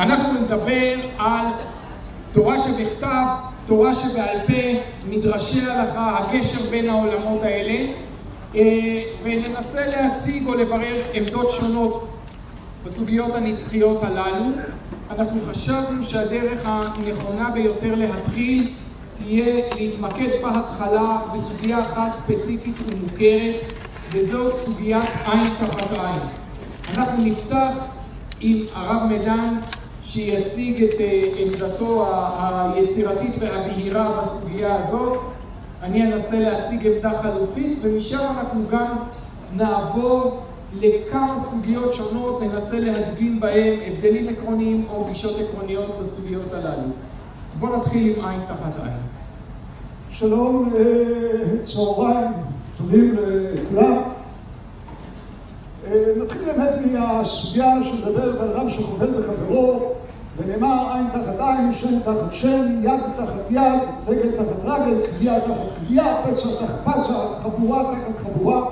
אנחנו נדבר על תורה שבכתב, תורה שבעל פה, מדרשי הלכה, הקשר בין העולמות האלה, אה, וננסה להציג או לברר עמדות שונות בסוגיות הנצחיות הללו. אנחנו חשבנו שהדרך הנכונה ביותר להתחיל תהיה להתמקד בהתחלה בסוגיה אחת ספציפית ומוכרת, וזו סוגיית עין תחת עין. אנחנו נפתח עם הרב מדן שיציג את אה, עמדתו היצירתית והבהירה בסוגיה הזאת. אני אנסה להציג עמדה חלופית, ומשם אנחנו גם נעבור לכמה סוגיות שונות, ננסה להדגים בהם הבדלים עקרוניים או גישות עקרוניות בסוגיות הללו. בואו נתחיל עם עין תחת עין. שלום, אה, צהריים טובים לכולם. אה, נתחיל באמת מהסוגיה שמדברת על אדם שחובל בחברו, ונאמר עין תחת עין, שם תחת שם, יד תחת יד, רגל תחת רגל, קביעה תחת קביעה, פצע תחת פצע, חבורה תחת חבורה.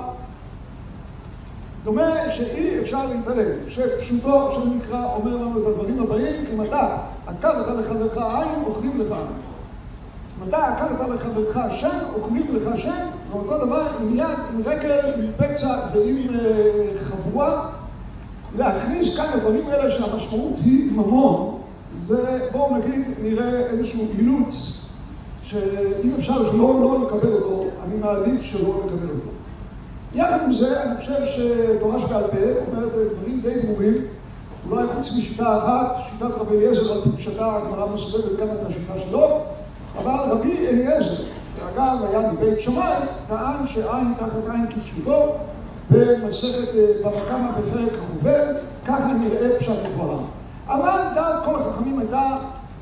דומה שאי אפשר להתעלם, שפשוטו של מקרא אומר לנו את הדברים הבאים, אם אתה עקרת לחברך עין, אוכלים לך עין. אם אתה עקרת לחברך שם, עוקמים לך שם, ואותו דבר עם יד, עם רגל, עם פצע ועם אה, חבורה. להכניס כאן לדברים האלה שהמשמעות היא ממון, זה בואו נגיד נראה איזשהו אילוץ שאם אפשר שלא לא לקבל אותו, אני מעדיף שלא לקבל אותו. יחד עם זה, אני חושב שתורה שבעל פה אומרת דברים די ברורים, אולי חוץ משיטה אחת, שיטת רבי אליעזר על פי פשטה, הגמרא מסובבת גם את השיטה שלו, אבל רבי אליעזר, שאגב היה מבית שמאי, טען שעין תחת עין כפשוטו במסכת בבא קמא בפרק החובל, ככה נראה פשט דברם. אבל דעת כל החכמים הייתה,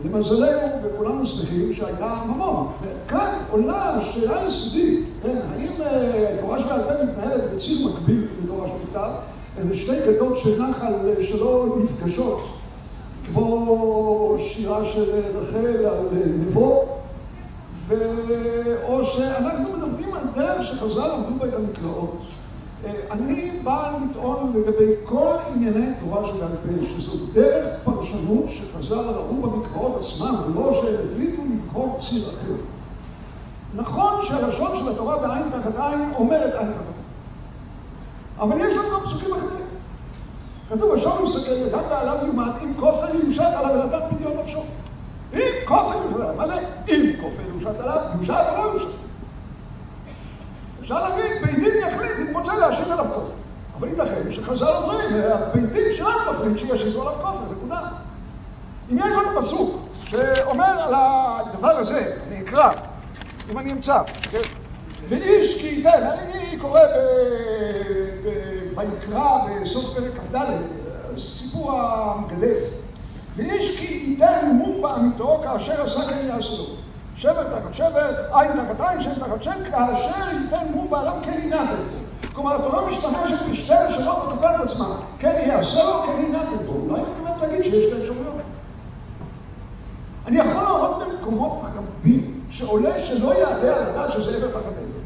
למזלנו, וכולנו שמחים, שהייתה ממון. וכאן עולה שאלה יסודית, כן, האם תורה שבעל פה מתנהלת בציר מקביל לתורה שבכתב, איזה שתי גדות של נחל שלא נפגשות, כמו שירה של רחל על נבו, ו... או שאנחנו מדברים על דרך שחז"ל למדו בה את המקראות. אני בא לטעון לגבי כל ענייני תורה שבעל פה, שזו דרך פרשנות שחז"ל ראו במקראות עצמם, ולא שהם החליטו לבחור ציר אחר. נכון שהלשון של התורה בעין תחת עין אומרת עין תחת עין. אבל יש לנו גם פסוקים אחרים. כתוב, השור יסגל וגם בעליו יומת, אם כופר יושת עליו ונתת פדיון נפשו. אם כופר יושת עליו, מה זה אם כופר יושת עליו? יושת או לא יושת? אפשר להגיד, בית דין יחליט אם רוצה להשית עליו כופר. אבל ייתכן שחז"ל אומרים, בית דין שלנו מחליט שישיתו עליו כופר, נקודה. אם יש לנו פסוק שאומר על הדבר הזה, אני אקרא, אם אני אמצא, כן? ואיש כי ייתן, אני קורא ויקרא בסוף פרק כ"ד, סיפור המגדף. ואיש כי ייתן מום בעמיתו כאשר עשה כן יעשו. שבר תחת שבר, עין תחת עין, שם תחת שם, כאשר ייתן מום בעולם כן ינתן. כלומר, התורה משתמשת בשתי שלא תקבל את עצמה. כן יעשה או כן בו. אולי אני מתכוונת להגיד שיש שתי אפשרויות. אני יכול להראות במקומות רבים שעולה שלא יעלה על הדעת שזה עבר תחת עבר.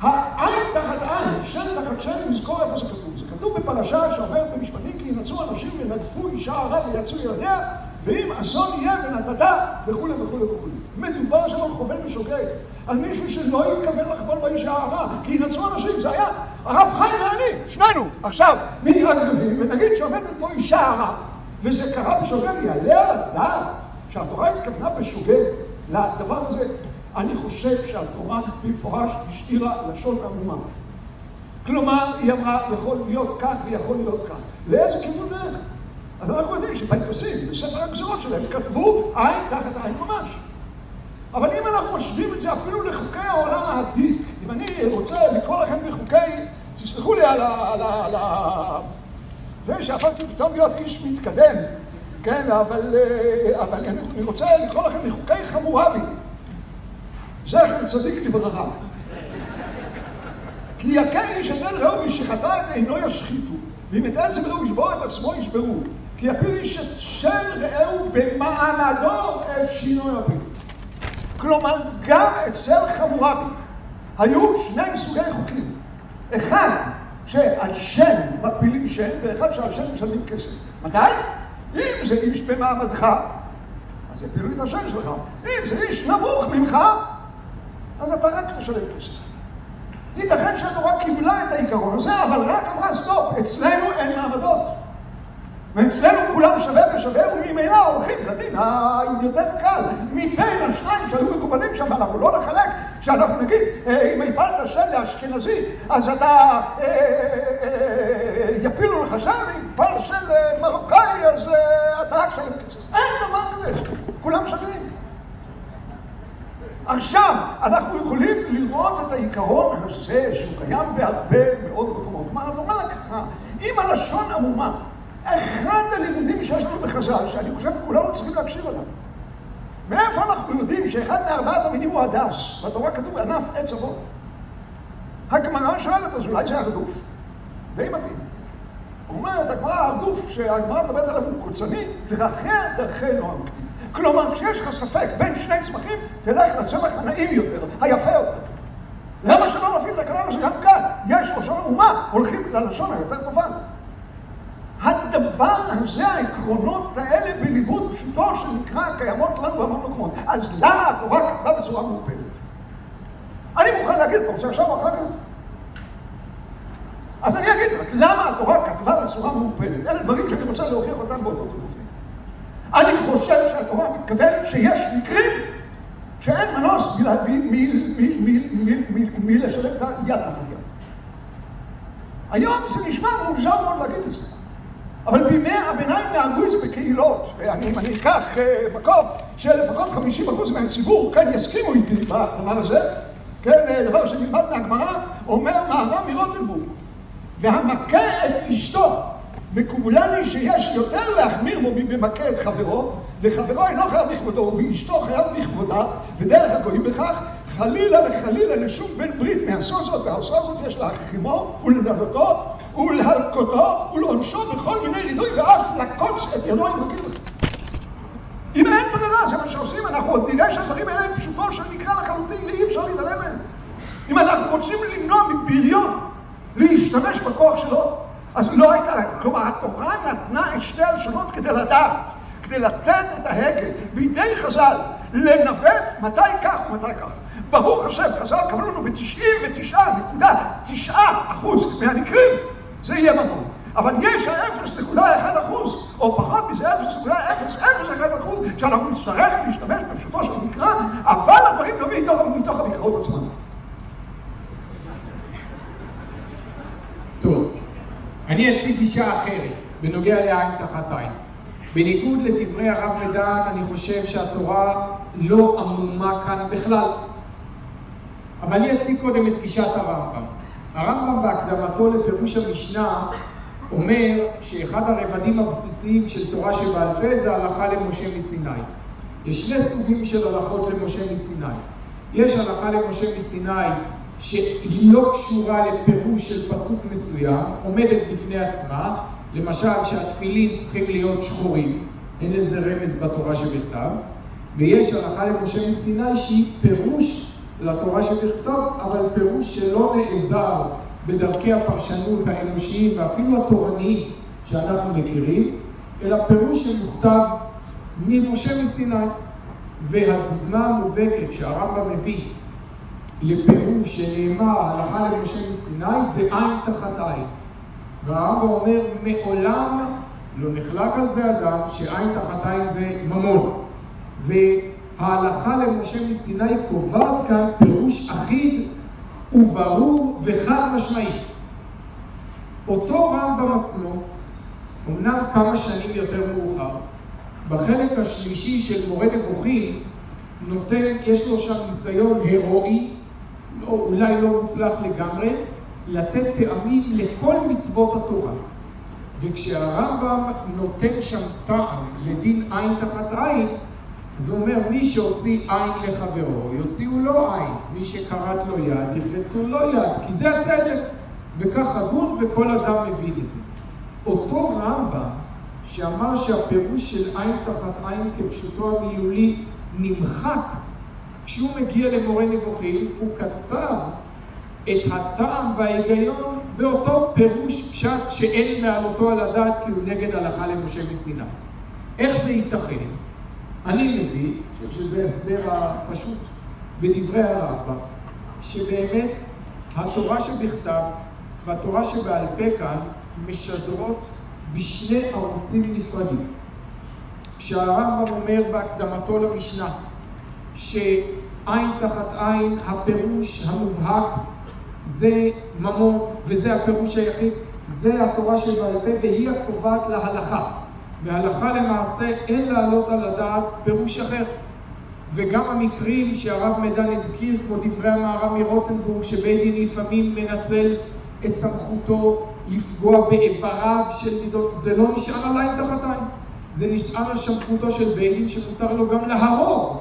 העין תחת עין, שם תחת שם, נזכור איפה זה כתוב. זה כתוב בפרשה שאומרת במשפטים כי ינצרו אנשים ונגפו אישה הרע ויצאו ילדיה, ואם אסון יהיה ונתת וכולי וכולי וכולי. מדובר שם על חובל ושוגג, על מישהו שלא יתכוון לחבול באישה הרע, כי ינצרו אנשים, זה היה הרב חיים ואני, שנינו. עכשיו, מתרגבים ונגיד שעומדת פה אישה הרע, וזה קרה בשוגג, יעלה על הדעת שהתורה התכוונה בשוגג לדבר הזה. אני חושב שהתורה במפורש השאירה לשון עמומה. כלומר, היא אמרה, יכול להיות כאן ויכול להיות כאן. לאיזה כיוון נלך? אז אנחנו יודעים שבעיתוסים, בספר הגזירות שלהם, כתבו עין תחת עין ממש. אבל אם אנחנו משווים את זה אפילו לחוקי העולם העתיק, אם אני רוצה לקרוא לכם בחוקי, תסלחו לי על ה... על ה... על ה... זה שהפכתי פתאום להיות איש מתקדם, כן, אבל, אבל אני רוצה לקרוא לכם מחוקי חמורבי. זכר צדיק לברכה. כי יקר איש את רעהו ושחטא את עינו ישחיתו, ואם את עצם רעהו ישבור את עצמו ישברו, כי יפיל איש את של רעהו במעמדו את שינוי הפיל. כלומר, גם אצל חמורבי היו שני סוגי חוקים. אחד, שעל שם מפילים שם, ואחד שעל שם משלמים כסף. מתי? אם זה איש במעמדך, אז יפילו את השם שלך. אם זה איש נמוך ממך, אז אתה רק תשלם כסף. ייתכן שהתורה קיבלה את העיקרון הזה, אבל רק אמרה סטופ, אצלנו אין מעמדות. ואצלנו כולם שווה בשווה, וממילא הולכים לדין היותר קל. מבין השניים שהיו מקובלים שם, אנחנו לא נחלק, שאנחנו נגיד, אה, אם הפלת של לאשכנזי, אז אתה, אה, אה, יפילו לך שם, אם הפלת של מרוקאי, אז אתה כסף. אין דבר כזה, כולם שווים. עכשיו, אנחנו יכולים לראות את העיקרון הזה, שהוא קיים בהרבה מאוד מקומות. כלומר, את אומרת ככה, אם הלשון עמומה, אחד הלימודים שיש לנו בחז"ל, שאני חושב שכולנו צריכים להקשיב עליו. מאיפה אנחנו יודעים שאחד מארבעת המינים הוא הדס? בתורה כתוב ענף עץ אבות. הגמרא שואלת, אז אולי זה הרדוף? די מתאים. אומרת הגמרא הרדוף, שהגמרא מדברת עליו הוא קוצני, דרכיה דרכי נועם כתיב. כלומר, כשיש לך ספק בין שני צמחים, תלך לצמח הנעים יותר, היפה יותר. למה שלא נפעיל את הכלל הזה גם כאן? יש לשון אומה, הולכים ללשון היותר טובה. הדבר הזה, העקרונות האלה בלימוד פשוטו שנקרא קיימות לנו בהמון מקומות. אז למה התורה כתבה בצורה מעופלת? אני מוכן להגיד, אתה רוצה עכשיו או אחר כך? אז אני אגיד רק, למה התורה כתבה בצורה מעופלת? אלה דברים שאני רוצה להוכיח אותם באותו תקופים. אני חושב שהתורה מתכוונת שיש מקרים שאין מנוס מלשלם את היד תחת יד. היום זה נשמע מוזר מאוד להגיד את זה. אבל בימי הביניים נהגו את זה בקהילות. ואם אני אקח מקום שלפחות 50% מהציבור כאן יסכימו איתי בדבר הזה, כן, דבר שנלמד מהגמרא, אומר מהר"ם מרוטנבורג, והמכה את אשתו, מקובלני שיש יותר להחמיר בו במכה את חברו, וחברו אינו חייב בכבודו, ואשתו חייב בכבודה, ודרך הגויים בכך, חלילה לחלילה לשום בן ברית מעשו זאת, ועשו זאת יש להחרימו ולנדלתו ולהלקותו ולעונשו בכל מיני רידוי ואף לקוץ את ידו עם בקיר. אם אין ברירה, זה מה שעושים, אנחנו עוד נראה שהדברים האלה הם פשוטו של מקרא לחלוטין, אי אפשר להתעלם מהם. אם אנחנו רוצים למנוע מבריון להשתמש בכוח שלו, אז לא הייתה, כלומר התורה נתנה את שתי הלשונות כדי לדעת, כדי לתת את ההגה בידי חז"ל, לנווט מתי כך ומתי כך. ברוך השם, חז"ל קבלו לנו ב-99.9 אחוז מהמקרים זה יהיה ממון. אבל יש ה-0.1 אחוז, או פחות מזה 0.001 אחוז, שאנחנו נצטרך להשתמש בפשוטו של מקרא, אבל הדברים לא מתוך, מתוך המקראות עצמם. טוב, אני אציג גישה אחרת בנוגע לעין תחת עין. בניגוד לדברי הרב מדן, אני חושב שהתורה לא עמומה כאן בכלל. אבל אני אציג קודם את גישת הרמב"ם. הרמב"ם בהקדמתו לפירוש המשנה אומר שאחד הרבדים הבסיסיים של תורה שבעל פה זה הלכה למשה מסיני. יש שני סוגים של הלכות למשה מסיני. יש הלכה למשה מסיני שהיא לא קשורה לפירוש של פסוק מסוים, עומדת בפני עצמה, למשל שהתפילין צריכים להיות שחורים, אין לזה רמז בתורה שבכתב, ויש הלכה למשה מסיני שהיא פירוש לתורה שבכתב, אבל פירוש שלא נעזר בדרכי הפרשנות האנושיים ואפילו התורניים שאנחנו מכירים, אלא פירוש שמוכתב ממשה מסיני. והדוגמה המובהקת שהרמב"ם מביא לפירוש שנאמר הלכה למשה מסיני זה עין תחת עין. והרמב"ם אומר מעולם לא נחלק על זה אדם שעין תחת עין זה ממון. ההלכה למשה מסיני קובעת כאן פירוש אחיד וברור וחד משמעי. אותו רמב"ם עצמו, אמנם כמה שנים יותר מאוחר, בחלק השלישי של מורה נבוכים, נותן, יש לו שם ניסיון הירואי, לא, אולי לא מוצלח לגמרי, לתת טעמים לכל מצוות התורה. וכשהרמב"ם נותן שם טעם לדין עין תחת עין, זה אומר, מי שהוציא עין לחברו, יוציאו לו עין. מי שכרת לו יד, יחלטו לו יד, כי זה הצדק. וכך הגון וכל אדם מבין את זה. אותו רמב"ם, שאמר שהפירוש של עין תחת עין כפשוטו המילולי נמחק, כשהוא מגיע למורה נבוכים, הוא כתב את הטעם וההיגיון באותו פירוש פשט שאין מעלותו על הדעת כי הוא נגד הלכה למשה מסיני. איך זה ייתכן? אני מבין, שזה הסבר הפשוט בדברי הרמב"ם, שבאמת התורה שבכתב והתורה שבעל פה כאן משדרות בשני ערוצים נפרדים. כשהרמב"ם אומר בהקדמתו למשנה שעין תחת עין הפירוש המובהק זה ממון וזה הפירוש היחיד, זה התורה שבעל פה והיא הקובעת להלכה. והלכה למעשה אין להעלות על הדעת פירוש אחר. וגם המקרים שהרב מדן הזכיר, כמו דברי המערב מרוטנבורג, שבית דין לפעמים מנצל את סמכותו לפגוע באיבריו של מידות, זה לא נשאר על עין תחת עין, זה נשאר על סמכותו של בית דין שמותר לו גם להרוג.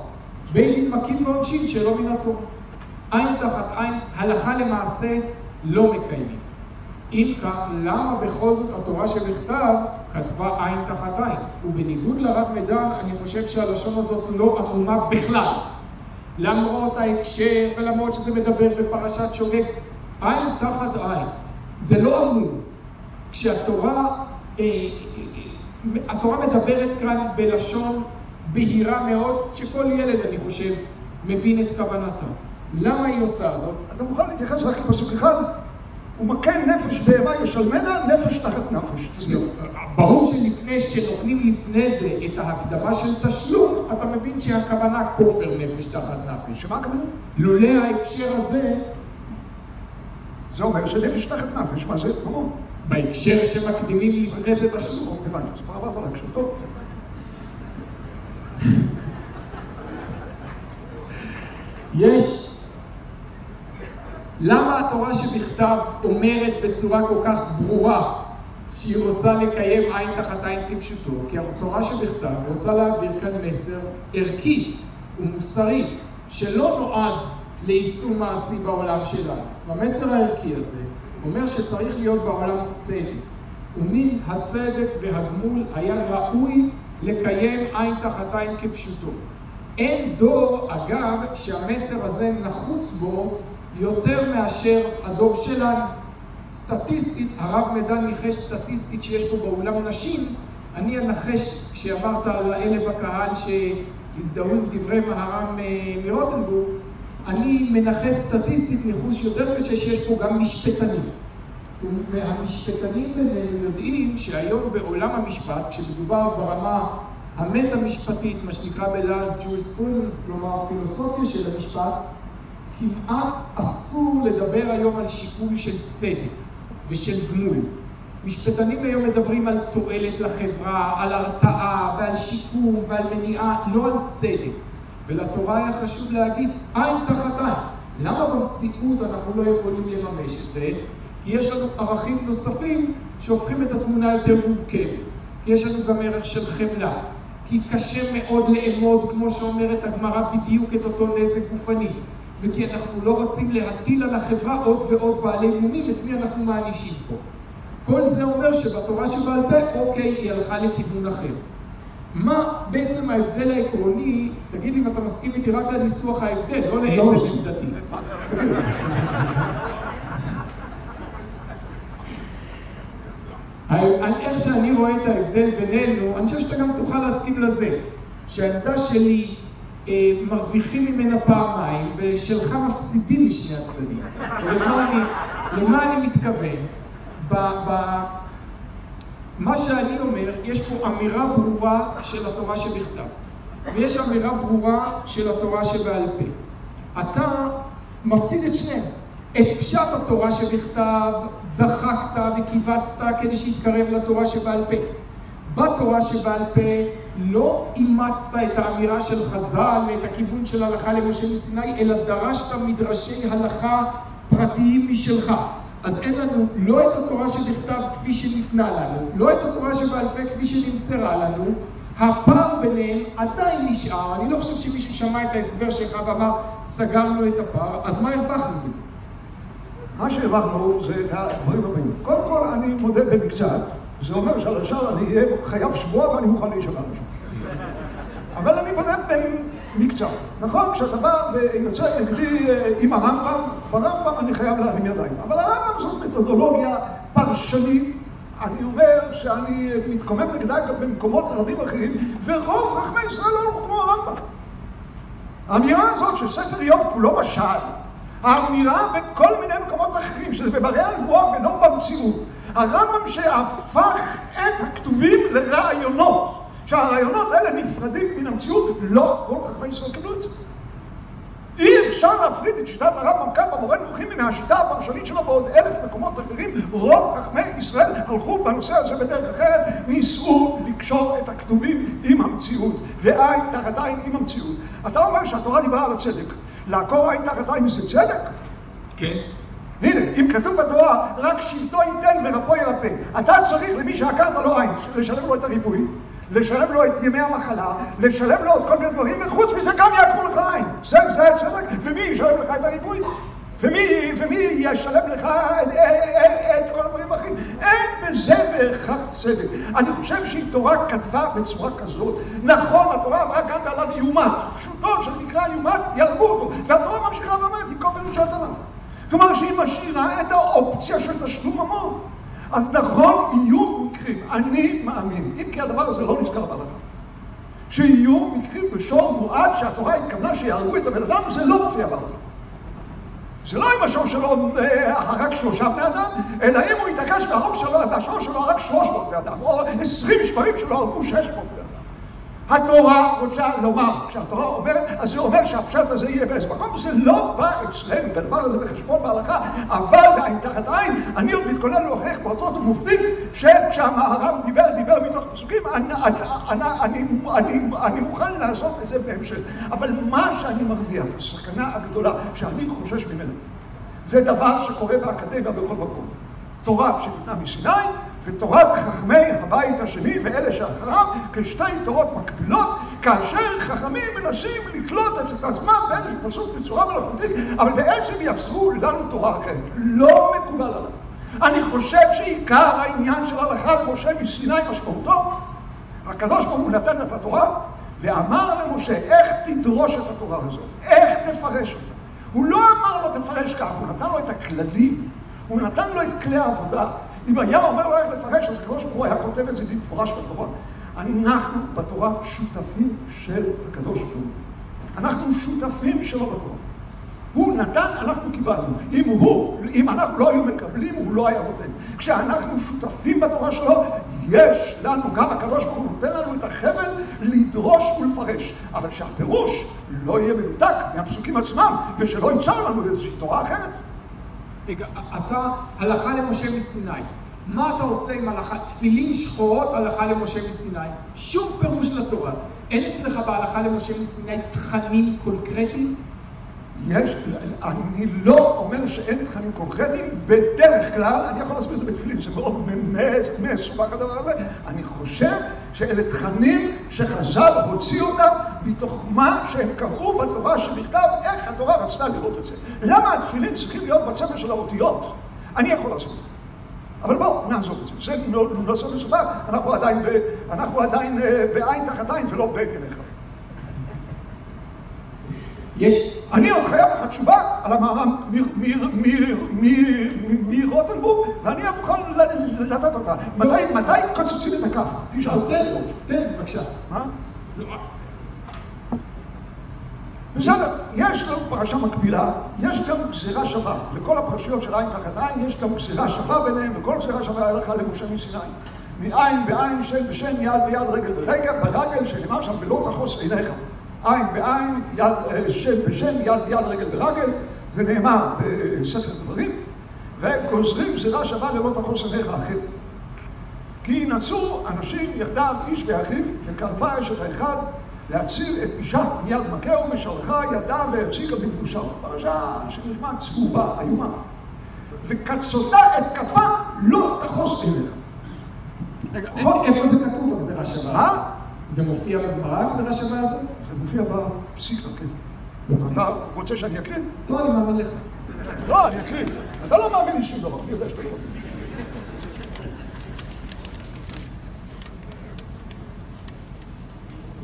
בית דין מקים בעונשין שלא מן התורה. עין תחת עין, הלכה למעשה לא מקיימים. אם כך, למה בכל זאת התורה שבכתב כתבה עין תחת עין? ובניגוד לרב מדן, אני חושב שהלשון הזאת לא עמומה בכלל. למרות ההקשר ולמרות שזה מדבר בפרשת שוגג, עין תחת עין. זה לא עמום. כשהתורה אה, אה, התורה מדברת כאן בלשון בהירה מאוד, שכל ילד, אני חושב, מבין את כוונתה. למה היא עושה זאת? אתה מוכן להתייחס רק לפסוק אחד? ומכה נפש בהמה ישלמנה, נפש תחת נפש. תסביר. ברור שלפני שנותנים לפני זה את ההקדמה של תשלום, אתה מבין שהכוונה כופר נפש תחת נפש. שמה הכוונה? לולא ההקשר הזה... זה אומר שנפש תחת נפש, מה זה? ברור. בהקשר שמקדימים לפני זה תשלום. הבנתי, אז כבר עברת להקשר טוב. יש למה התורה שבכתב אומרת בצורה כל כך ברורה שהיא רוצה לקיים עין תחת עין כפשוטו? כי התורה שבכתב רוצה להעביר כאן מסר ערכי ומוסרי שלא נועד ליישום מעשי בעולם שלנו. והמסר הערכי הזה אומר שצריך להיות בעולם צדק, ומן הצדק והגמול היה ראוי לקיים עין תחת עין כפשוטו. אין דור, אגב, שהמסר הזה נחוץ בו יותר מאשר הדור שלנו. סטטיסטית, הרב מדן ניחש סטטיסטית שיש פה באולם נשים, אני אנחש, כשאמרת על האלה בקהל שהזדהו עם דברי מהר"ם אה, מרוטנבורג, אני מנחש סטטיסטית ניחוש יותר קשה שיש פה גם משפטנים. והמשפטנים יודעים שהיום בעולם המשפט, כשמדובר ברמה המטה-משפטית, מה שנקרא בלעז jurisprudence, כלומר הפילוסופיה של המשפט, כמעט אסור לדבר היום על שיקול של צדק ושל גמול. משפטנים היום מדברים על תועלת לחברה, על הרתעה ועל שיקום ועל מניעה, לא על צדק. ולתורה היה חשוב להגיד עין תחת עין. למה במציאות אנחנו לא יכולים לממש את זה? כי יש לנו ערכים נוספים שהופכים את התמונה יותר מורכבת. כי יש לנו גם ערך של חמלה. כי קשה מאוד לאמוד, כמו שאומרת הגמרא, בדיוק את אותו נזק גופני. וכי אנחנו לא רוצים להטיל על החברה עוד ועוד בעלי מומים, את מי אנחנו מענישים פה. כל זה אומר שבתורה שבעל פה, אוקיי, היא הלכה לכיוון אחר. מה בעצם ההבדל העקרוני, תגיד אם אתה מסכים איתי רק לניסוח ההבדל, לא לעצם עמדתי. על איך שאני רואה את ההבדל בינינו, אני חושב שאתה גם תוכל להסכים לזה, שהעמדה שלי מרוויחים ממנה פעמיים, ושלך מפסידים משני הצדדים. ולמה אני, למה אני מתכוון? ב, ב, מה שאני אומר, יש פה אמירה ברורה של התורה שבכתב, ויש אמירה ברורה של התורה שבעל פה. אתה מפסיד את שניהם. את פשט התורה שבכתב דחקת וקיבצת כדי שיתקרב לתורה שבעל פה. בתורה שבעל פה לא אימצת את האמירה של חז"ל ואת הכיוון של הלכה למשה מסיני, אלא דרשת מדרשי הלכה פרטיים משלך. אז אין לנו לא את התורה שבכתב כפי שניתנה לנו, לא את התורה שבעל פה כפי שנמסרה לנו, הפער ביניהם עדיין נשאר, אני לא חושב שמישהו שמע את ההסבר שלך ואמר סגרנו את הפער, אז מה הרווחנו בזה? מה שהרווחנו זה את הדברים הבאים. קודם כל אני מודה במקצת, זה אומר שעל השאר אני אהיה חייב שבוע ואני מוכן להישבע לשם. אבל אני מודה במקצת. נכון, כשאתה בא ויוצא נגדי אה, עם הרמב"ם, ברמב"ם אני חייב להרים ידיים. אבל הרמב"ם זאת מתודולוגיה פרשנית אני אומר שאני מתקומם נגדה גם במקומות רבים אחרים, ורוב חכמי ישראל לא הולכו כמו הרמב"ם. האמירה הזאת של ספר איוב כולו משל, האמירה בכל מיני מקומות אחרים, שזה במראה הנבואה ולא במציאות. הרמב"ם שהפך את הכתובים לרעיונות, שהרעיונות האלה נפרדים מן המציאות, לא כל חכמי ישראל קיבלו את זה. אי אפשר להפריד את שיטת הרמב"ם כאן במורה נבוכים מן השיטה הפרשנית שלו בעוד אלף מקומות אחרים. רוב חכמי ישראל הלכו בנושא הזה בדרך אחרת, ניסו לקשור את הכתובים עם המציאות, ועין תחת עין עם המציאות. אתה אומר שהתורה דיברה על הצדק. לעקור עין תחת עין זה צדק? כן. הנה, אם כתוב בתורה, רק שבטו ייתן ורפו ירפא. אתה צריך למי שעקרת לו עין, לשלם לו את הריפוי. לשלם לו את ימי המחלה, לשלם לו את כל מיני דברים, וחוץ מזה גם יעקרו לך עין. זה, זה צדק, ומי ישלם לך את הריפוי? ומי, ומי ישלם לך את, את, את כל הדברים האחרים? אין בזה בהכרח צדק. אני חושב שהיא תורה כתבה בצורה כזאת. נכון, התורה אמרה גם בעליו יומת. פשוטו שנקרא יומת, יהרגו אותו. והתורה ממשיכה ואומרת, ייקוף אנושי התנ"ך. כלומר שהיא משאירה את האופציה של תשלום ממון. אז נכון, יהיו מקרים, אני מאמין, אם כי הדבר הזה לא נזכר בהלכה, שיהיו מקרים בשור מועד שהתורה התכוונה שיהרגו את הבן אדם, זה לא מופיע בהלכה. זה לא אם השור שלו הרג שלושה בני אדם, אלא אם הוא התעקש והשור שלו הרג שלוש מאות בני אדם, או עשרים שברים שלו הרגו שש מאות בני אדם. התורה רוצה לומר, כשהתורה אומרת, אז זה אומר שהפשט הזה יהיה באיזה מקום, זה לא בא אצלנו, בדבר הזה בחשבון בהלכה, אבל בעין תחת עין, אני עוד מתכונן להוכיח באותות ומופתים, שכשהמהר"ם דיבר, דיבר מתוך פסוקים, אני, אני, אני, אני, אני מוכן לעשות את זה בהמשך. אבל מה שאני מרוויח, הסכנה הגדולה שאני חושש ממנו, זה דבר שקורה באקדמיה בכל מקום. תורה שניתנה מסיני, ותורת חכמי הבית השני ואלה שאחריו כשתי תורות מקבילות, כאשר חכמים מנסים לקלוט את עצמם באיזשהו פסוק בצורה מלאכותית, אבל בעצם יצרו לנו תורה אחרת. לא מקובל עליו. אני חושב שעיקר העניין של הלכת משה מסיני משמעותו, הקדוש ברוך הוא נתן את התורה ואמר למשה איך תדרוש את התורה הזאת, איך תפרש אותה. הוא לא אמר לו תפרש כך, הוא נתן לו את הכללים, הוא נתן לו את כלי העבודה. אם היה אומר לו איך לפרש, אז הקדוש ברוך הוא היה כותב את זה במפורש בתורה. אנחנו בתורה שותפים של הקדוש ברוך הוא. אנחנו שותפים שלו בתורה. הוא נתן, אנחנו קיבלנו. אם הוא, אם אנחנו לא היו מקבלים, הוא לא היה נותן. כשאנחנו שותפים בתורה שלו, יש לנו, גם הקדוש ברוך הוא נותן לנו את החבל לדרוש ולפרש. אבל שהפירוש לא יהיה מנותק מהפסוקים עצמם, ושלא ימצא לנו איזושהי תורה אחרת. אתה הלכה למשה מסיני. מה אתה עושה עם הלכה, תפילין שחורות הלכה למשה מסיני? שום פירוש לתורה. אין אצלך בהלכה למשה מסיני תכנים קונקרטיים? יש, אני לא אומר שאין תכנים קונקרטיים, בדרך כלל, אני יכול להסביר את זה בתפילין, זה מאוד מסובך הדבר הזה, אני חושב שאלה תכנים שחז"ל הוציא אותם מתוך מה שהם קראו בתורה שבכתב, איך התורה רצתה לראות את זה. למה התפילין צריכים להיות בצבע של האותיות? אני יכול להסביר. אבל בואו, נעזוב את זה. זה נושא מסובך, אנחנו עדיין, אנחנו עדיין אה, בעין תחת עין ולא בגן אחד. יש... אני חייב לך תשובה על המארם מרוטנבורג, ואני מוכן לתת אותה. מתי קוצצים את הכף? תשאל. תן, תן, בבקשה. מה? בסדר, יש לנו פרשה מקבילה, יש גם גזירה שווה. לכל הפרשיות של עין תחת עין יש גם גזירה שווה ביניהם, וכל גזירה שווה הלכה למשה מסיני. מעין בעין, שן בשן, יד ביד, רגל ברגל, ברגל, שנאמר שם בלא תחוס עיניך. עין בעין, יד, שן בשן, יד ביד, רגל ברגל, זה נאמר בספר דברים, וגוזרים גזירה שווה ללא תחוס עיניך אחר. כי ינצרו אנשים יחדיו, איש ואחיו, וקרבה אשת האחד, להציל את אישה מיד מכהו משלחה ידה והציקה בגבושה. פרשה שנשמעת צהובה, איומה. וקצותה את כפה לא תחוס אליה. רגע, איפה זה כתוב בגזירה שווה? זה מופיע בגמרא, הגזירה שווה הזה? זה מופיע בפסיקה, כן. אתה רוצה שאני אקריא? לא, אני מאמין לך. לא, אני אקריא. אתה לא מאמין לי שום דבר, אני יודע שאתה לא מאמין.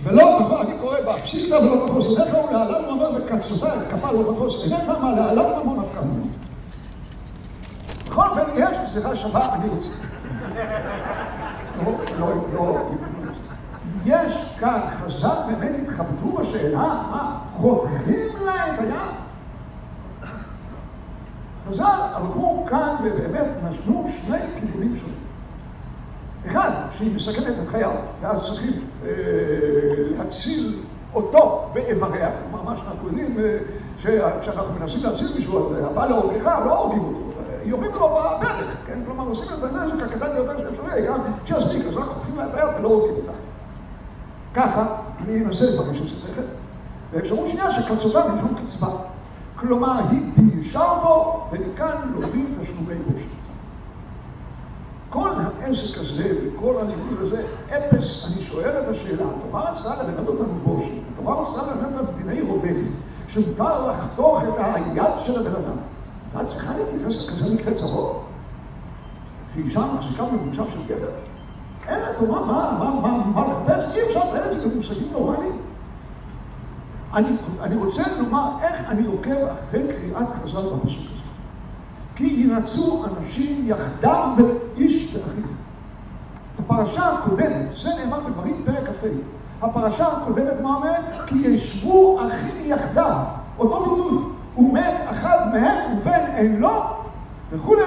ולא אני קורא בפסיקתא ולא תחוס עיניך, ולהלן אומר וקצותה את כפה לא תחוס עיניך, מה להלן ממון אף כמון. בכל אופן, יש גזירה שווה, אני רוצה. לא, לא, לא. יש כאן, חז"ל באמת התכבדו בשאלה, מה, חותכים לה את היד? חז"ל הלכו כאן ובאמת נשנו שני כיוונים שונים. אחד, שהיא מסכנת את חייו, ואז צריכים אה, להציל אותו באיבריה, כלומר מה שאנחנו יודעים, אה, שכשאנחנו מנסים להציל מישהו, הבא להורגך, לא הורגים אותו, יורים לו בברך, כן? כלומר עושים את הנזק הקטן יותר שאפשרי, גם שיספיק, אז רק חותכים לה את היד ולא הורגים אותה. ככה, אני אנסה לפרש את זה תכף. ואפשרות שנייה שקצובה מלשון קצבה. כלומר, היא ביישה אותו, ומכאן לומדים תשלומי בושת. כל העסק הזה וכל הלימוד הזה, אפס, אני שואל את השאלה, התורה רצתה ללמד אותנו בושת, התורה רצתה ללמד אותנו דיני רודף, שמותר לחתוך את היד של הבן אדם. אתה צריכה להתייחס לכזה מקרה צרות? שאישה מחזיקה במושב של גבר? אין לתורה מה, מה, מה, מה לחפש, אי אפשר לתאר את זה במושגים נורמליים. אני, אני רוצה לומר איך אני עוקב אחרי קריאת חז"ל בפסוק הזה. כי ינצו אנשים יחדיו איש ואחיו. הפרשה הקודמת, זה נאמר בדברים פרק כ"ה, הפרשה הקודמת מה אומרת? כי ישבו אחים יחדיו, אותו ביטוי, ומת אחד מהם ובן אין לו וכולי,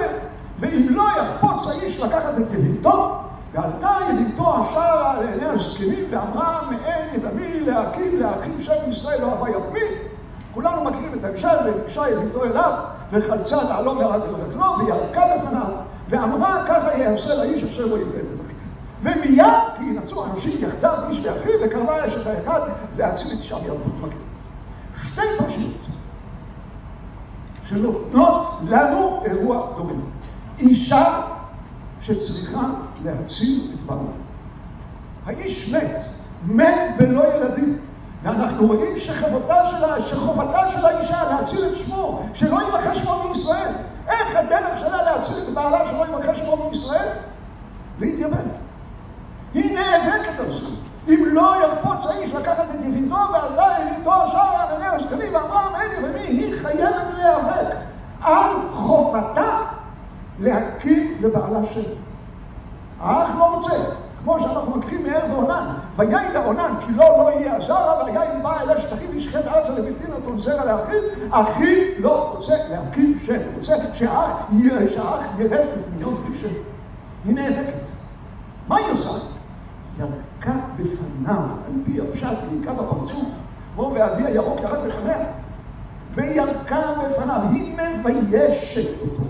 ואם לא יחפוץ האיש לקחת את יביתו, ועלתה ידידתו השערה לעיני הזקנים ואמרה מעין ידמי להקים לאחים שם ישראל לא אהבה יפמי כולנו מכירים את המשל וביקשה ידידתו אליו וחלצה לעלום ירד אל רגלו וירקה בפניו ואמרה ככה יעשה לאיש אשר לא יבן את אחיו ומיד כי ינצאו אנשים יחדיו איש ואחיו וקרבה אשת האחד להציל את שם מגן שתי פרשיות שנותנות לנו אירוע דומה. אישה שצריכה להציל את בעלה. האיש מת, מת בלא ילדים. ואנחנו רואים שחובתה שלה, שחובתה של האישה להציל את שמו, שלא ימחה שמו מישראל. איך הדרך שלה להציל את בעלה שלא ימחה שמו מישראל? להתייבן. היא נאבקת על זה. אם לא יחפוץ האיש לקחת את יביתו ועלתה יביתו שרה על עיני הזקנים ואמרה ממני ומי היא חייבת להיאבק על חובתה להקים לבעלה שם. האח לא רוצה, כמו שאנחנו מקחים מערב העונן, ויין העונן כי לא לא יהיה הזרע, והיין בא אל אשת אחיו וישחט ארצה לבלתי נתון זרע לאחיו, אחי לא רוצה להקים שם, רוצה שהאח ירד לדמיון שם. היא נאבקת. מה היא עושה? ירקה בפניו, על פי הפשט, ירקה בפרצוף, כמו ואבי הירוק ירד בפניה, וירקה בפניו, היא מביישת אותו.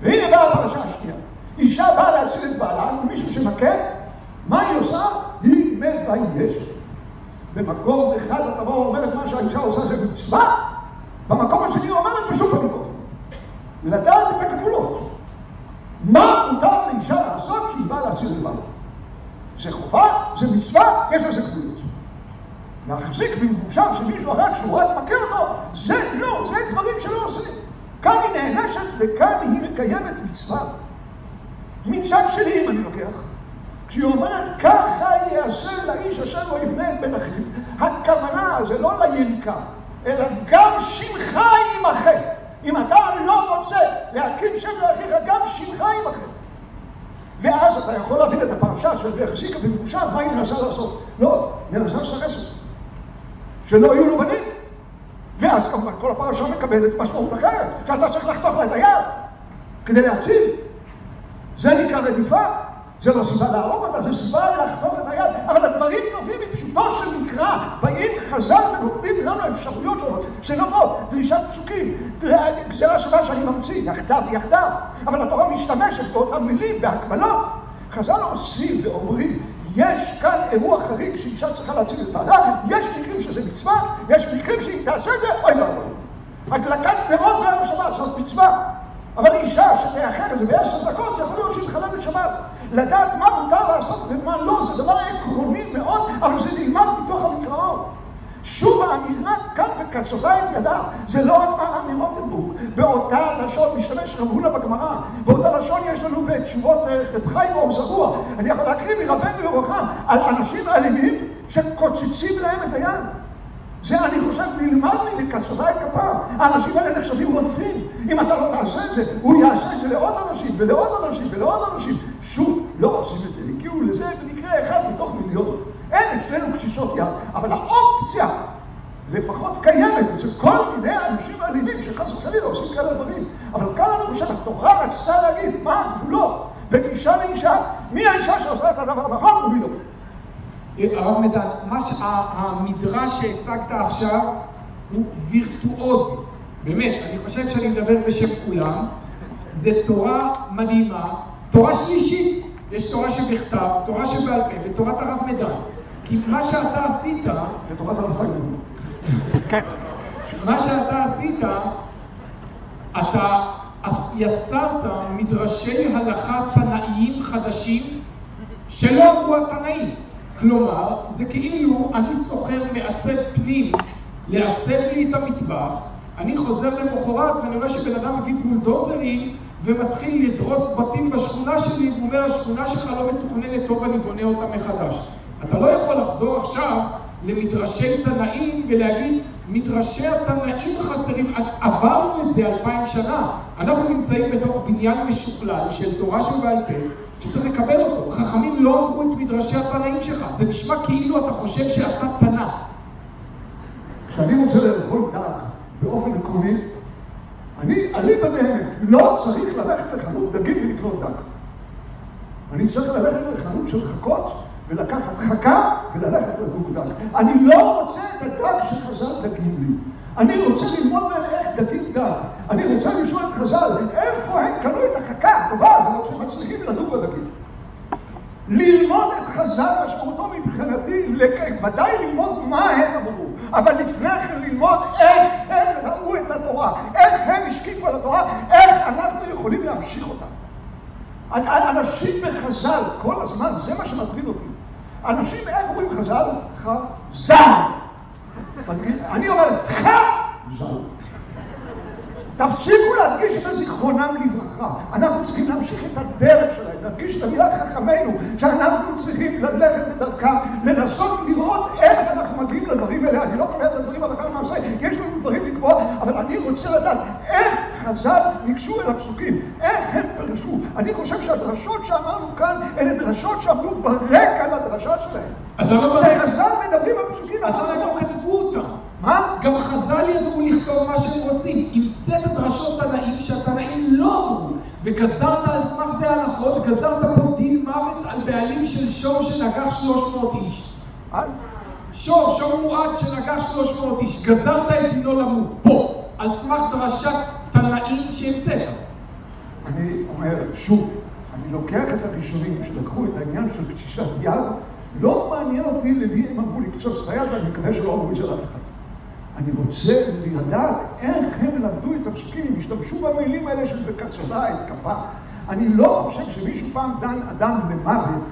והנה באה הפרשה השנייה. אישה באה להציל את בעלה, מישהו שמכה, מה היא עושה? היא מביישת. במקום אחד התורה אומרת מה שהאישה עושה זה מצווה, במקום השני אומרת בשום פנים ואופן. לדעת את הגבולות. מה מותר לאישה לעשות כשהיא באה להציל את בעלה? זה חובה, זה מצווה, יש לזה גבולות. להחזיק במבושם של מישהו אחר כשהוא רק מכה אותו, זה לא, זה דברים שלא עושים. כאן היא נענשת וכאן היא מקיימת מצווה. מצד שני, אם אני לוקח, כשהיא אומרת ככה יעשה לאיש אשר לא יבנה את בית אחיו, הכוונה זה לא ליריקה, אלא גם שמך יימחה. אם אתה לא רוצה להקים שם לאחיך, גם שמך יימחה. ואז אתה יכול להבין את הפרשה של והחזיקה במבושם, מה היא מנסה לעשות? לא, מנסה לסרס אותו. שלא יהיו לו בנים. ואז כמובן כל הפרשה מקבלת משמעות אחרת, שאתה צריך לחתוך לה את היד כדי להציל. זה נקרא רדיפה, זה לא סיבה להרוג אותה, זה סיבה לחתוך את היד, אבל הדברים נובעים מפשוטו של מקרא, באים חז"ל ונותנים לנו אפשרויות שונות, שנובעות, דרישת פסוקים, גזירה שבה שאני ממציא, יחדיו יחדיו, אבל התורה משתמשת באותן מילים, בהקבלות. חז"ל עושים ואומרים, יש כאן אירוע חריג שאישה צריכה להציל את בעלה, יש מקרים שזה מצווה, יש מקרים שאם תעשה את זה, אוי ואבוי. הדלקת נרות בערב שבת זאת מצווה. אבל אישה שתאחר איזה בעשר דקות, יכול להיות שהיא מחללת שבת. לדעת מה מותר לעשות ומה לא, זה דבר עקרוני מאוד, אבל זה נלמד מתוך המקראות. שוב האמירה כאן וקצובה את ידה, זה לא רק האמירות אמרו. באותה לשון משתמש רב הונא בגמרא, באותה לשון יש לנו בתשובות רב חיים אור זרוע. אני יכול להקריא מרבנו ירוחם על אנשים אלימים שקוצצים להם את היד. זה אני חושב נלמד לי מקצרה כפיו. האנשים האלה נחשבים רוצחים. אם אתה לא תעשה את זה, הוא יעשה את זה לעוד אנשים ולעוד אנשים ולעוד אנשים. שוב, לא עושים את זה. הגיעו לזה במקרה אחד מתוך מיליון. אין אצלנו קשישות יד, אבל האופציה לפחות קיימת אצל כל מיני אנשים אלימים שחס וחלילה עושים כאלה דברים. אבל כאן אני חושב, התורה רצתה להגיד מה הגבולות בין אישה לאישה, מי האישה שעושה את הדבר הנכון ומי לא. הרב מדן, המדרש שהצגת עכשיו הוא וירטואוזי, באמת, אני חושב שאני מדבר בשם כולם, זה תורה מדהימה, תורה שלישית, יש תורה שבכתב, תורה שבעל פה ותורת הרב מדן. כי מה שאתה עשית... ותורת הרב חיים. כן. מה שאתה עשית, אתה יצרת מדרשי הלכה תנאיים חדשים שלא אמרו התנאים. כלומר, זה כאילו אני סוחר מעצב פנים לעצב לי את המטבח, אני חוזר למחרת ואני רואה שבן אדם מביא בולדוזרים ומתחיל לדרוס בתים בשכונה שלי, והוא אומר, השכונה שלך לא מתוכננת טוב, אני בונה אותה מחדש. אתה לא יכול לחזור עכשיו למדרשי תנאים ולהגיד, מדרשי התנאים חסרים, עברנו את זה אלפיים שנה. אנחנו נמצאים בתוך בניין משוכלל של תורה שבעל פה, שצריך לקבל אותו. חכמים לא אמרו את מדרשי התנאים שלך. זה נשמע כאילו אתה חושב שאתה תנא. כשאני רוצה לאכול דג באופן עקרוני, אני אליבא דהמת, לא צריך ללכת לחנות דגים ולקנות דג. אני צריך ללכת לחנות של חכות ולקחת חכה וללכת לדוג דג. אני לא רוצה את הדג שחז"ל דגים לי. אני רוצה ללמוד מהם איך דגים דג. אני רוצה לשאול את חז"ל, איפה הם קנו את החכה הטובה הזאת שמצליחים לדוג בדגים. ללמוד את חז"ל משמעותו מבחינתי, ודאי ללמוד מה הם אמרו, אבל לפני כן ללמוד איך הם ראו את התורה, איך הם השקיפו על התורה, איך אנחנו יכולים להמשיך אותה. אנשים בחז"ל כל הזמן, זה מה שמטריד אותי. אנשים, איך אומרים חז"ל? חז"ל. אני אומר, חז"ל. תפסיקו להדגיש את הזיכרונם לברכה. אנחנו צריכים להמשיך את הדרך שלהם, להדגיש את המילה חכמינו, שאנחנו צריכים ללכת בדרכם, לנסות לראות איך אנחנו מגיעים לדברים האלה. אני לא קובע את הדברים הלכה למעשה, יש לנו דברים לקבוע, אבל אני רוצה לדעת איך חז"ל ניגשו אל הפסוקים, איך הם פרשו. אני חושב שהדרשות שאמרנו כאן, אלה דרשות שעמדו ברקע לדרשה שלהם. אז למה... חז"ל מדברים על פסוקים, אז למה לא כתבו אותם? מה? גם חז"ל ידעו לכתוב מה שהם רוצים. המצאת דרשות תנאים שהתנאים לא אמרו, וגזרת על סמך זה הלכות, גזרת פה דין מוות על בעלים של שור שנגח 300 איש. שור, שור מועד שנגח 300 איש. גזרת את דינו למות, פה, על סמך דרשת תנאים שהמצאת. אני אומר, שוב, אני לוקח את הראשונים שלקחו את העניין של קשישת יד, לא מעניין אותי למי הם אמרו לקצוץ את היד, ואני מקווה שלא אמרו את זה לאף אחד. אני רוצה לדעת איך הם למדו את הפסוקים, השתמשו במילים האלה של את כפה. אני לא חושב שמישהו פעם דן אדם למוות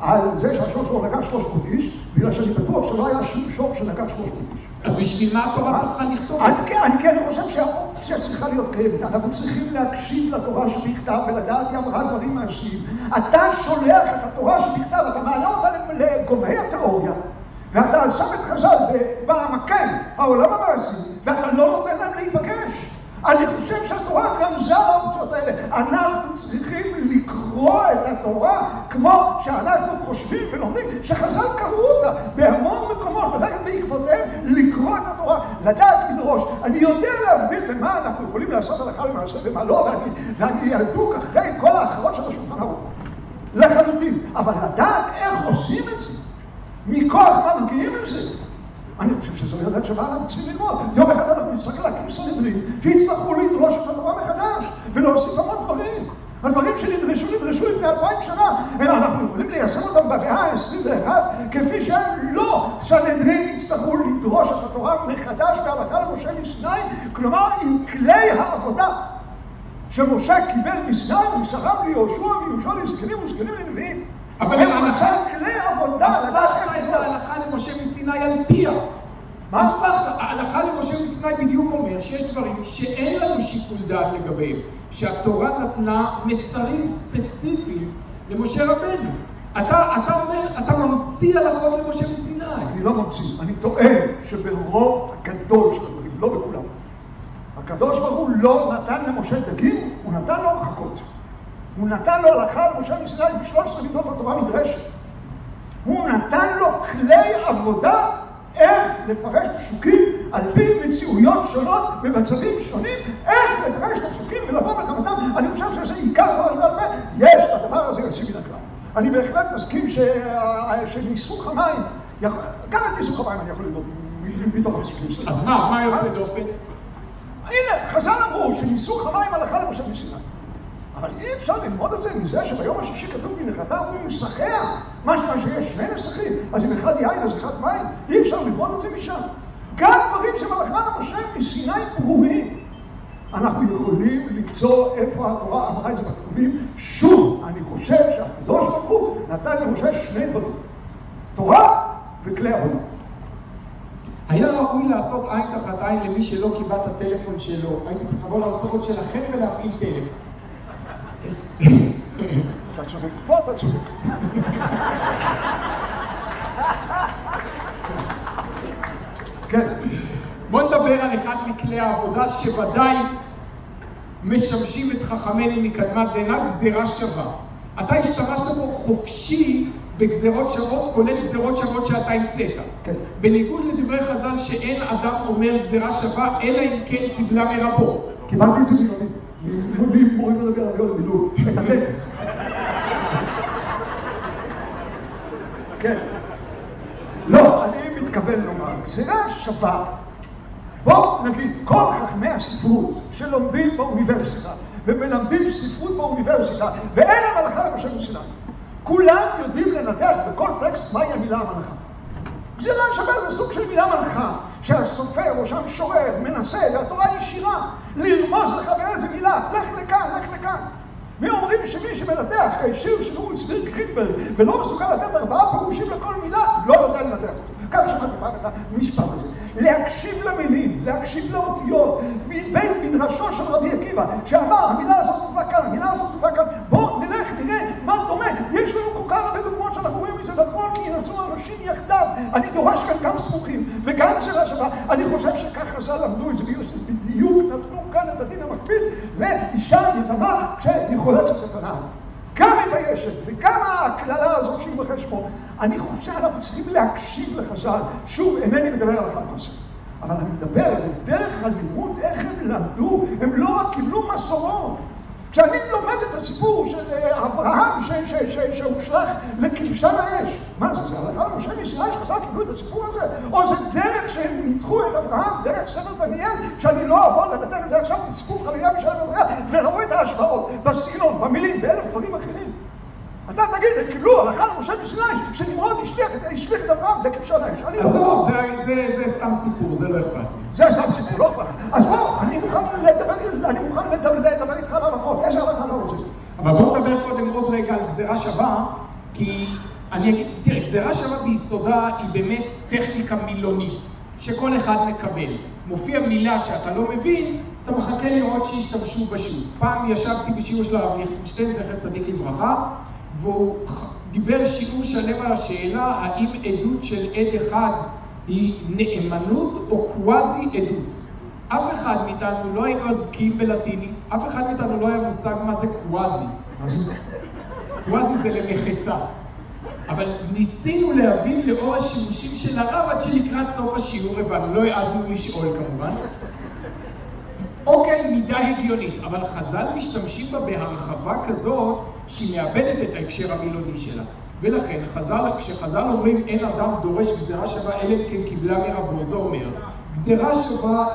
על זה שהשור שלו נגע 300 איש, בגלל שאני בטוח שלא היה שום שור שנגע 300 איש. אז בשביל מה התורה צריכה לכתוב את זה? כן, אני כן חושב שהאופציה צריכה להיות קיימת. אנחנו צריכים להקשיב לתורה שבכתב ולדעת היא אמרה דברים מעשיים. אתה שולח את התורה שבכתב, אתה מעלה אותה לגובהי התיאוריה. ואתה שם את חז"ל בעמקי העולם המעשי, ואתה לא נותן להם להיפגש. אני חושב שהתורה רמזה על האופציות האלה. אנחנו צריכים לקרוא את התורה כמו שאנחנו חושבים ולומדים שחז"ל קראו אותה בהמון מקומות, וללכת בעקבותיהם לקרוא את התורה, לדעת מדרוש. אני יודע להבדיל בין מה אנחנו יכולים לעשות הלכה למעשה ומה לא, ואני, ואני אדוק אחרי כל האחרות של השולחן ערוך. לחלוטין. אבל לדעת איך עושים את זה. מכוח מה מגיעים לזה? אני חושב שזו ידעת שבה אנחנו צריכים ללמוד. יום אחד אנחנו נצטרך להקים סנהדרין, שיצטרכו לדרוש את התורה מחדש, ולהוסיף המון דברים. הדברים שנדרשו, נדרשו לפני אלפיים שנה, אלא אנחנו יכולים ליישם אותם במאה ה-21, כפי שהם לא. סנהדרין יצטרכו לדרוש את התורה מחדש בהלכה למשה מסיני, כלומר עם כלי העבודה שמשה קיבל מסיני, ומסרם ליהושע, מיהושע לזקנים וזקנים לנביאים. אבל הם עושה כלי עבודה, לדעת איך את ההלכה למשה מסיני על פיה. מה? ההלכה למשה מסיני בדיוק אומר שיש דברים שאין לנו שיקול דעת לגביהם, שהתורה נתנה מסרים ספציפיים למשה רבנו. אתה, אתה אומר, אתה ממציא הלכות למשה מסיני. אני לא ממציא, אני טוען שברוב הגדול של הדברים, לא בכולם. הקדוש ברוך הוא לא נתן למשה דגים, הוא נתן לו הרחקות. הוא נתן לו הלכה למשה מסיני בשלוש עשרה מידות התורה נדרשת. הוא נתן לו כלי עבודה איך לפרש פסוקים על פי מציאויות שונות במצבים שונים, איך לפרש את הפסוקים ולבוא בחמתם. אני חושב שזה עיקר דבר שבעל פה, יש את הדבר הזה יוצאים מן הכלל. אני בהחלט מסכים שניסוך המים, גם את ניסוך המים אני יכול ללמוד מתוך הפסוקים שלנו. אז מה, מה יוצא דופן? הנה, חז"ל אמרו שניסוך המים הלכה למשה מסיני. אבל אי אפשר ללמוד את זה מזה שביום השישי כתוב מנחתה ומנסחיה, משמע שיש שני נסחים, אז אם אחד יין אז אחד מים, אי אפשר ללמוד את זה משם. גם דברים שמלאכה למשה מסיני ברורים. אנחנו יכולים למצוא איפה התורה אמרה את זה בכתובים. שוב, אני חושב שהקדוש ברוך הוא נתן למשה שני דברים, תורה וכלי עבודה. היה ראוי לעשות עין תחת עין למי שלא קיבל את הטלפון שלו. הייתי צריך לבוא לארצות שלכם ולהפעיל טלפון. אתה צוחק פה, אתה צוחק. כן. בוא נדבר על אחד מכלי העבודה שוודאי משמשים את חכמינו מקדמת דנא, גזירה שווה. אתה השתמשת פה חופשי בגזירות שוות, כולל גזירות שוות שאתה המצאת. כן. בניגוד לדברי חז"ל שאין אדם אומר גזירה שווה, אלא אם כן קיבלה מרבו. קיבלתי את זה. לי מורים לדבר על יום מילוט. כן. לא, אני מתכוון לומר, גזירה שווה. בואו נגיד, כל חכמי הספרות שלומדים באוניברסיטה ומלמדים ספרות באוניברסיטה ואין להם הלכה למשה מסיני, כולם יודעים לנתח בכל טקסט מהי המילה המנחה. גזירה שווה זה סוג של מילה מנחה, שהסופר או שהמשורר מנסה, והתורה ישירה, לרמוז לך באיזה מילה, לך לכאן, לך לכאן. ואומרים שמי שמנתח שיר של אורי צביר קריפל ולא מסוגל לתת ארבעה פירושים לכל מילה, לא יודע לנתח אותו. כך שמעתי פעם את המשפט הזה. להקשיב למילים, להקשיב לאותיות, מבית מדרשו של רבי עקיבא, שאמר, המילה הזאת תובא כאן, המילה הזאת תובא כאן, בואו נלך, נראה מה דומה. יש לנו ינצרו אנשים יחדיו. אני דורש כאן גם סמוכים וגם שאלה שווה. אני חושב שכך חז"ל למדו את זה, שזה בדיוק נתנו כאן את הדין המקביל לאישה יתמה כשהיא חולצת את הנעל. גם מביישת, וגם הקללה הזאת שהיא בחשבון. אני חושב שאנחנו צריכים להקשיב לחז"ל. שוב, אינני מדבר על אחד מעשה. אבל אני מדבר בדרך הלימוד, איך הם למדו, הם לא רק קיבלו מסורות. כשאני לומד את הסיפור של אה, אברהם שהושלך לכבשן האש, מה זה, זה הלכה למשה מישראל שחז"ל קיבלו את הסיפור הזה? או זה דרך שהם ניתחו את אברהם, דרך ספר דניאל, שאני לא אבוא לנתח את זה עכשיו בסיפור חליה משל אברהם, וראו את ההשוואות בסגנון, במילים, באלף דברים אחרים. אתה תגיד, הם קיבלו הלכה למשה מסיני, שנמרוד השליך את אברהם לכבשן האש. עזוב, זה סתם סיפור, זה לא אכפת לי. זה סתם סיפור, לא אכפת לי. אז בוא, אני מוכן לדבר, אני מוכן לדבר איתך על הלכות, איזה הלכה אתה רוצה? אבל בוא נדבר קודם עוד רגע על גזירה שווה, כי אני אגיד, תראה, גזירה שווה ביסודה היא באמת טכניקה מילונית, שכל אחד מקבל. מופיע מילה שאתה לא מבין, אתה מחכה לראות שישתמשו בשוב. פעם ישבתי בשיעור של הרב ליכטנשטיין, זכר צדיק לברכה, והוא דיבר שיעור שלם על השאלה האם עדות של עד אחד היא נאמנות או קוואזי עדות. אף אחד מאיתנו לא היינו אז בקיאים בלטינית, אף אחד מאיתנו לא היה מושג מה זה קוואזי. קוואזי זה למחצה. אבל ניסינו להבין לאור השימושים של הרב עד שלקראת סוף השיעור הבנו, לא העזנו לשאול כמובן. אוקיי, מידה הגיונית, אבל חז"ל משתמשים בה בהרחבה כזאת שהיא מאבדת את ההקשר המילוני שלה. ולכן, חז"ל, כשחז"ל אומרים אין אדם דורש גזירה שווה אלא כן קיבלה מרבו, זה אומר, גזירה שווה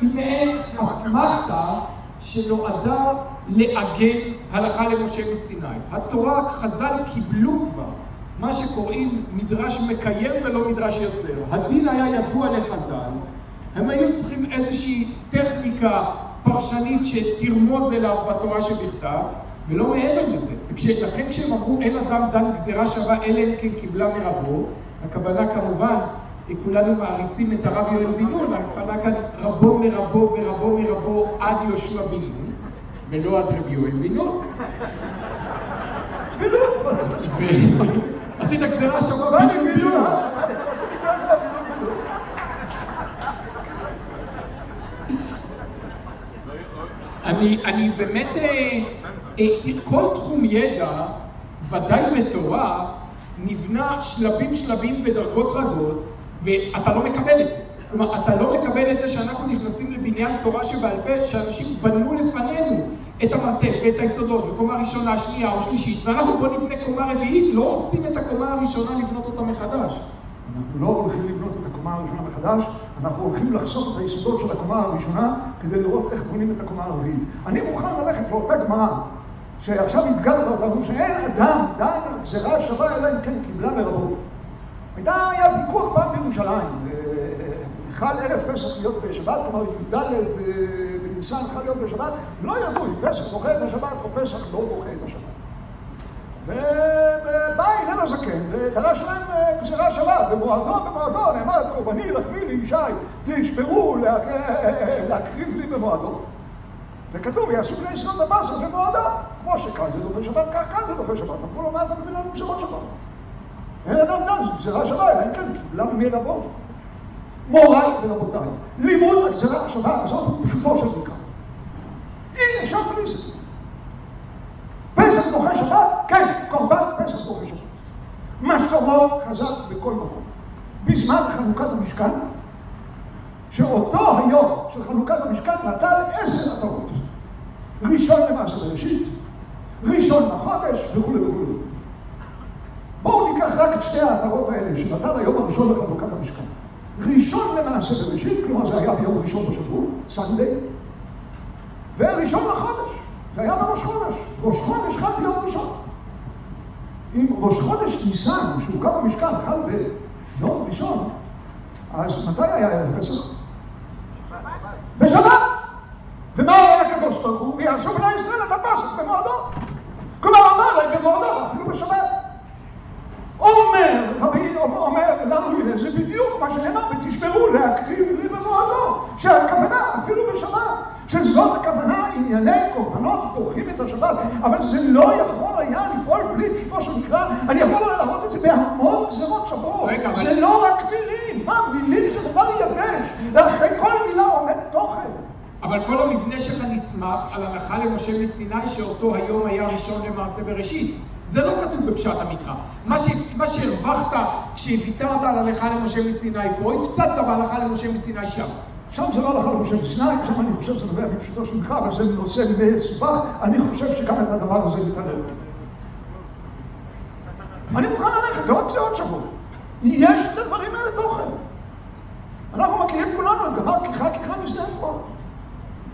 היא מעין אסמכתה שנועדה לעגן הלכה למשה מסיני. התורה, חז"ל קיבלו כבר מה שקוראים מדרש מקיים ולא מדרש יוצר. הדין היה ידוע לחז"ל, הם היו צריכים איזושהי טכניקה פרשנית שתרמוז אליו בתורה שבכתב, ולא מעבר לזה. לכן כשהם אמרו אין אדם דן גזירה שווה אלא אם כן קיבלה מרבו, הכוונה כמובן, כולנו מעריצים את הרב יואל בן נון, הכוונה כאן רבו מרבו ורבו מרבו עד יהושע בן נון, ולא עד רבי יואל בן נון. עשית גזירה שווה בן נון. אני, אני באמת, אה, אה, כל תחום ידע, ודאי בתורה, נבנה שלבים שלבים בדרגות רבות, ואתה לא מקבל את זה. כלומר, אתה לא מקבל את זה שאנחנו נכנסים לבניין תורה שבעל פה, שאנשים בנו לפנינו את המרתף ואת היסודות, בקומה ראשונה, שנייה או שלישית, ואנחנו בוא נבנה קומה רביעית, לא עושים את הקומה הראשונה לבנות אותה מחדש. אנחנו לא הולכים לבנות את הקומה הראשונה מחדש, אנחנו הולכים לחשוף את היסודות של הקומה הראשונה כדי לראות איך בונים את הקומה הרביעית. אני מוכן ללכת לאותה גמרא, שעכשיו הדגרת אותנו, שאין אדם דן גזירה שווה אלא אם כן קיבלה לרבות. הייתה, היה ויכוח פעם בירושלים, חל ערב פסח להיות בשבת, כלומר י"ד אה, בניסן חל להיות בשבת, לא ידעו אם פסח דוחה את השבת או פסח לא דוחה את השבת. ובא הלל הזקן ודרש להם אה, גזירה שווה, במועדו במועדו נאמר קורבני לחמי לישי תשברו להקריב לי במועדו. וכתוב יעשו בני ישראל בבשר במועדו, כמו שכאן זה דוחה שבת, כך כאן זה דוחה שבת. אמרו לו מה אתה מבין לנו גזירות שבת? אין אדם דן, זו גזירה שווה, אלא אם כן קיבלה מרבו. מוריי ורבותיי, לימוד הגזירה השווה הזאת הוא פשוטו של מקרא. אי אפשר בלי זה. פסח דוחה שבת? כן, קורבן פסח דוחה שבת. מסורות חזק בכל מקום. בזמן חנוכת המשכן, שאותו היום של חנוכת המשכן נטל עשר עטרות. ראשון למעשה בראשית, ראשון לחודש וכולי וכולי. בואו ניקח רק את שתי העטרות האלה שנטל היום הראשון לחנוכת המשכן. ראשון למעשה בראשית, כלומר זה היה ביום ראשון בשבוע, סנדיי, וראשון לחודש, זה היה בראש חודש, ראש חודש חל ביום ראשון. אם ראש חודש ניסן, שהוא קם במשכן, חל ביום ראשון, אז מתי היה ערב פסח? בשבת. ומה אומר הקדוש ברוך הוא? ויעשו בני ישראל את הפסח במועדו. כלומר, אמר להם במועדו, אפילו בשבת. אומר, רבי אומר לנו זה בדיוק מה שנאמר, ותשמרו להקריב לי במועדו, שהכוונה, אפילו בשבת, שזאת הכוונה, ענייני קורבנות דוחים את השבת, אבל זה לא יכול היה לפעול בלי פשוטו של מקרא, אני יכול להראות את זה בהמון גזרות שבועות, זה לא רק מילים, מה, מילים זה דבר יבש, ואחרי כל מילה עומד תוכן. אבל כל המבנה שלך נסמך על הלכה למשה מסיני, שאותו היום היה ראשון למעשה בראשית. זה לא כתוב בפשט המקרא. מה, ש... מה שהרווחת כשוויתרת על הלכה למשה מסיני פה, הפסדת בהלכה למשה מסיני שם. שם זה לא הלכה למשה מסיני, שם אני חושב שזה נובע מפשוטו של מקרא, אבל זה נושא מסובך, אני חושב שגם את הדבר הזה מתעלל. אני מוכן ללכת, ועוד זה עוד שבוע. יש את הדברים האלה תוכן. אנחנו מכירים כולנו את גמר כיחה כיחה משדה אפרון.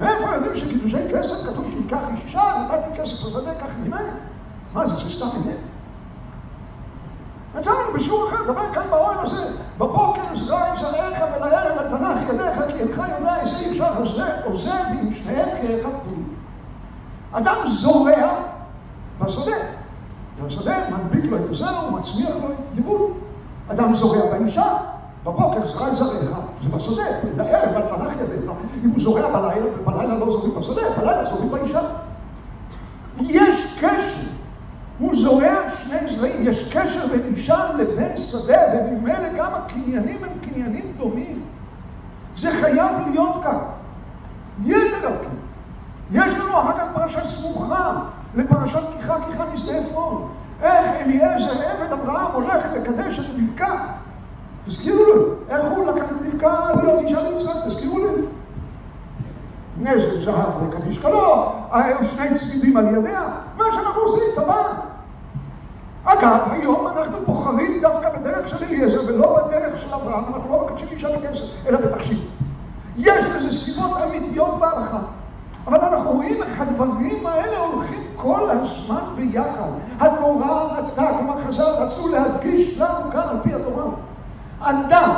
מאיפה יודעים שקידושי כסף כתוב כי קח אישה, נתתי כסף לשדה, קח ממני? מה זה, זה סתם עניין? יצא לנו בשיעור אחר, דבר כאן באוהל הזה, בבוקר זרע זרעך ולערב תנח ידיך, כי אינך יודע איזה הזה או זה, ועם שניהם כאחד פנים. אדם זורע בשדה, והשדה מדביק לו את הזרע ומצמיח לו את יבול. אדם זורע באישה, בבוקר זרע את זרעך, זה בשדה, לערב תנח ידיך. אם הוא זורע בלילה, ובלילה לא זורעים בשדה, בלילה זורעים באישה. יש קשר הוא זורע שני זרעים, יש קשר בין אישה לבין שדה, וממילא גם הקניינים הם קניינים דומים. זה חייב להיות כך. יתר על כן, יש לנו אחר כך פרשה סמוכה לפרשת כיחה כיחה משדה עפרון. איך אליעזר עבד אברהם הולך לקדש את רבקה. תזכירו לי, איך הוא לקח את רבקה להיות אישה ליצחק, תזכירו לי. נזק זהב לקדיש קלו, שני צמידים על ידיה, מה שאנחנו עושים, טבעת. אגב, היום אנחנו בוחרים דווקא בדרך של אליעזר ולא בדרך של אברהם, אנחנו לא מקדשים אישה בכסף, אלא בתכשיט. יש לזה סיבות אמיתיות בהלכה. אבל אנחנו רואים איך הדברים האלה הולכים כל הזמן ביחד. התורה רצתה, כלומר חז"ל רצו להדגיש לנו כאן על פי התורה. אדם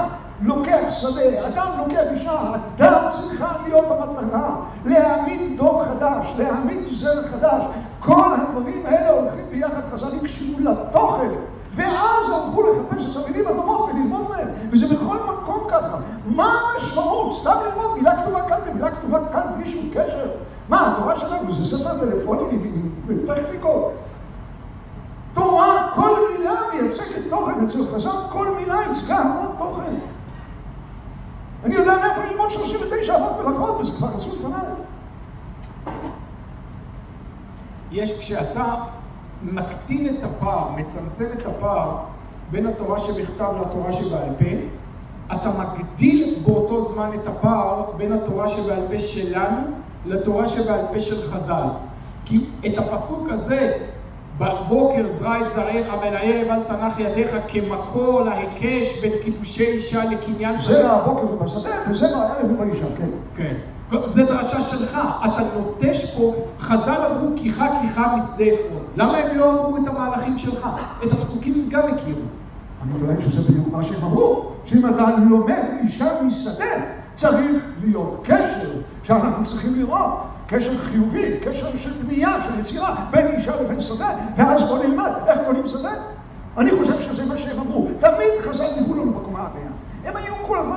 לוקח שדה, אדם לוקח אישה, אדם צריכה להיות המטרה, להעמיד דור חדש, להעמיד זרע חדש. כל הדברים האלה הולכים ביחד, חז"ל הקשיבו לתוכן, ואז הלכו לחפש את המילים הדומות וללמוד מהם, וזה בכל מקום ככה. מה המשמעות? סתם ללמוד מילה כתובה כאן ומילה כתובה כאן בלי שום קשר? מה, התורה שלנו זה ספר טלפונים עם טכניקות? תורה, כל מילה מייצגת תוכן אצל חז"ל, כל מילה צריכה המון תוכן. אני יודע מאיפה ללמוד 39 אבות מלאכות, וזה כבר עשו לפניי. יש, כשאתה מקטין את הפער, מצמצם את הפער בין התורה שבכתב לתורה שבעל פה, אתה מגדיל באותו זמן את הפער בין התורה שבעל פה שלנו לתורה שבעל פה של חז"ל. כי את הפסוק הזה, בבוקר זרע את זרעיך ולערב על תנח ידיך כמקור להיקש בין קידושי אישה לקניין זה הבוקר ובשדה, וזה בערב ובאישה, כן. כן. זה דרשה שלך, אתה נוטש פה, חז"ל אמרו כיחה כיחה משדה עפרון. למה הם לא אמרו את המהלכים שלך? את הפסוקים הם גם הכירו. אני טוען שזה בדיוק מה שהם אמרו, שאם אתה לומד אישה משדה, צריך להיות קשר שאנחנו צריכים לראות, קשר חיובי, קשר של בנייה, של יצירה, בין אישה לבין שדה, ואז בוא נלמד איך קונים שדה. אני חושב שזה מה שהם אמרו. תמיד חז"ל דיברו לנו בקומה הבאה. הם היו כל הזמן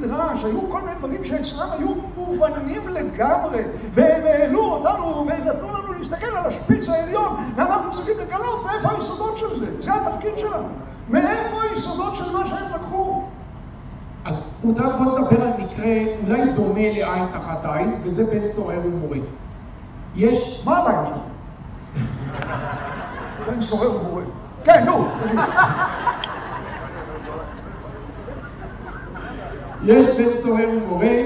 מדרש, היו כל מיני דברים שאצלם היו מובנים לגמרי, והם העלו אותנו ונתנו לנו להסתכל על השפיץ העליון, ואנחנו צריכים לגלות מאיפה היסודות של זה. זה התפקיד שלנו. מאיפה היסודות של מה שהם לקחו? אז דרך בוא נדבר על מקרה אולי דומה לעין תחת עין, וזה בן סורר ומורה. יש... מה הבעיה שלך? בן סורר ומורה. כן, נו. יש בן סורר ומורה,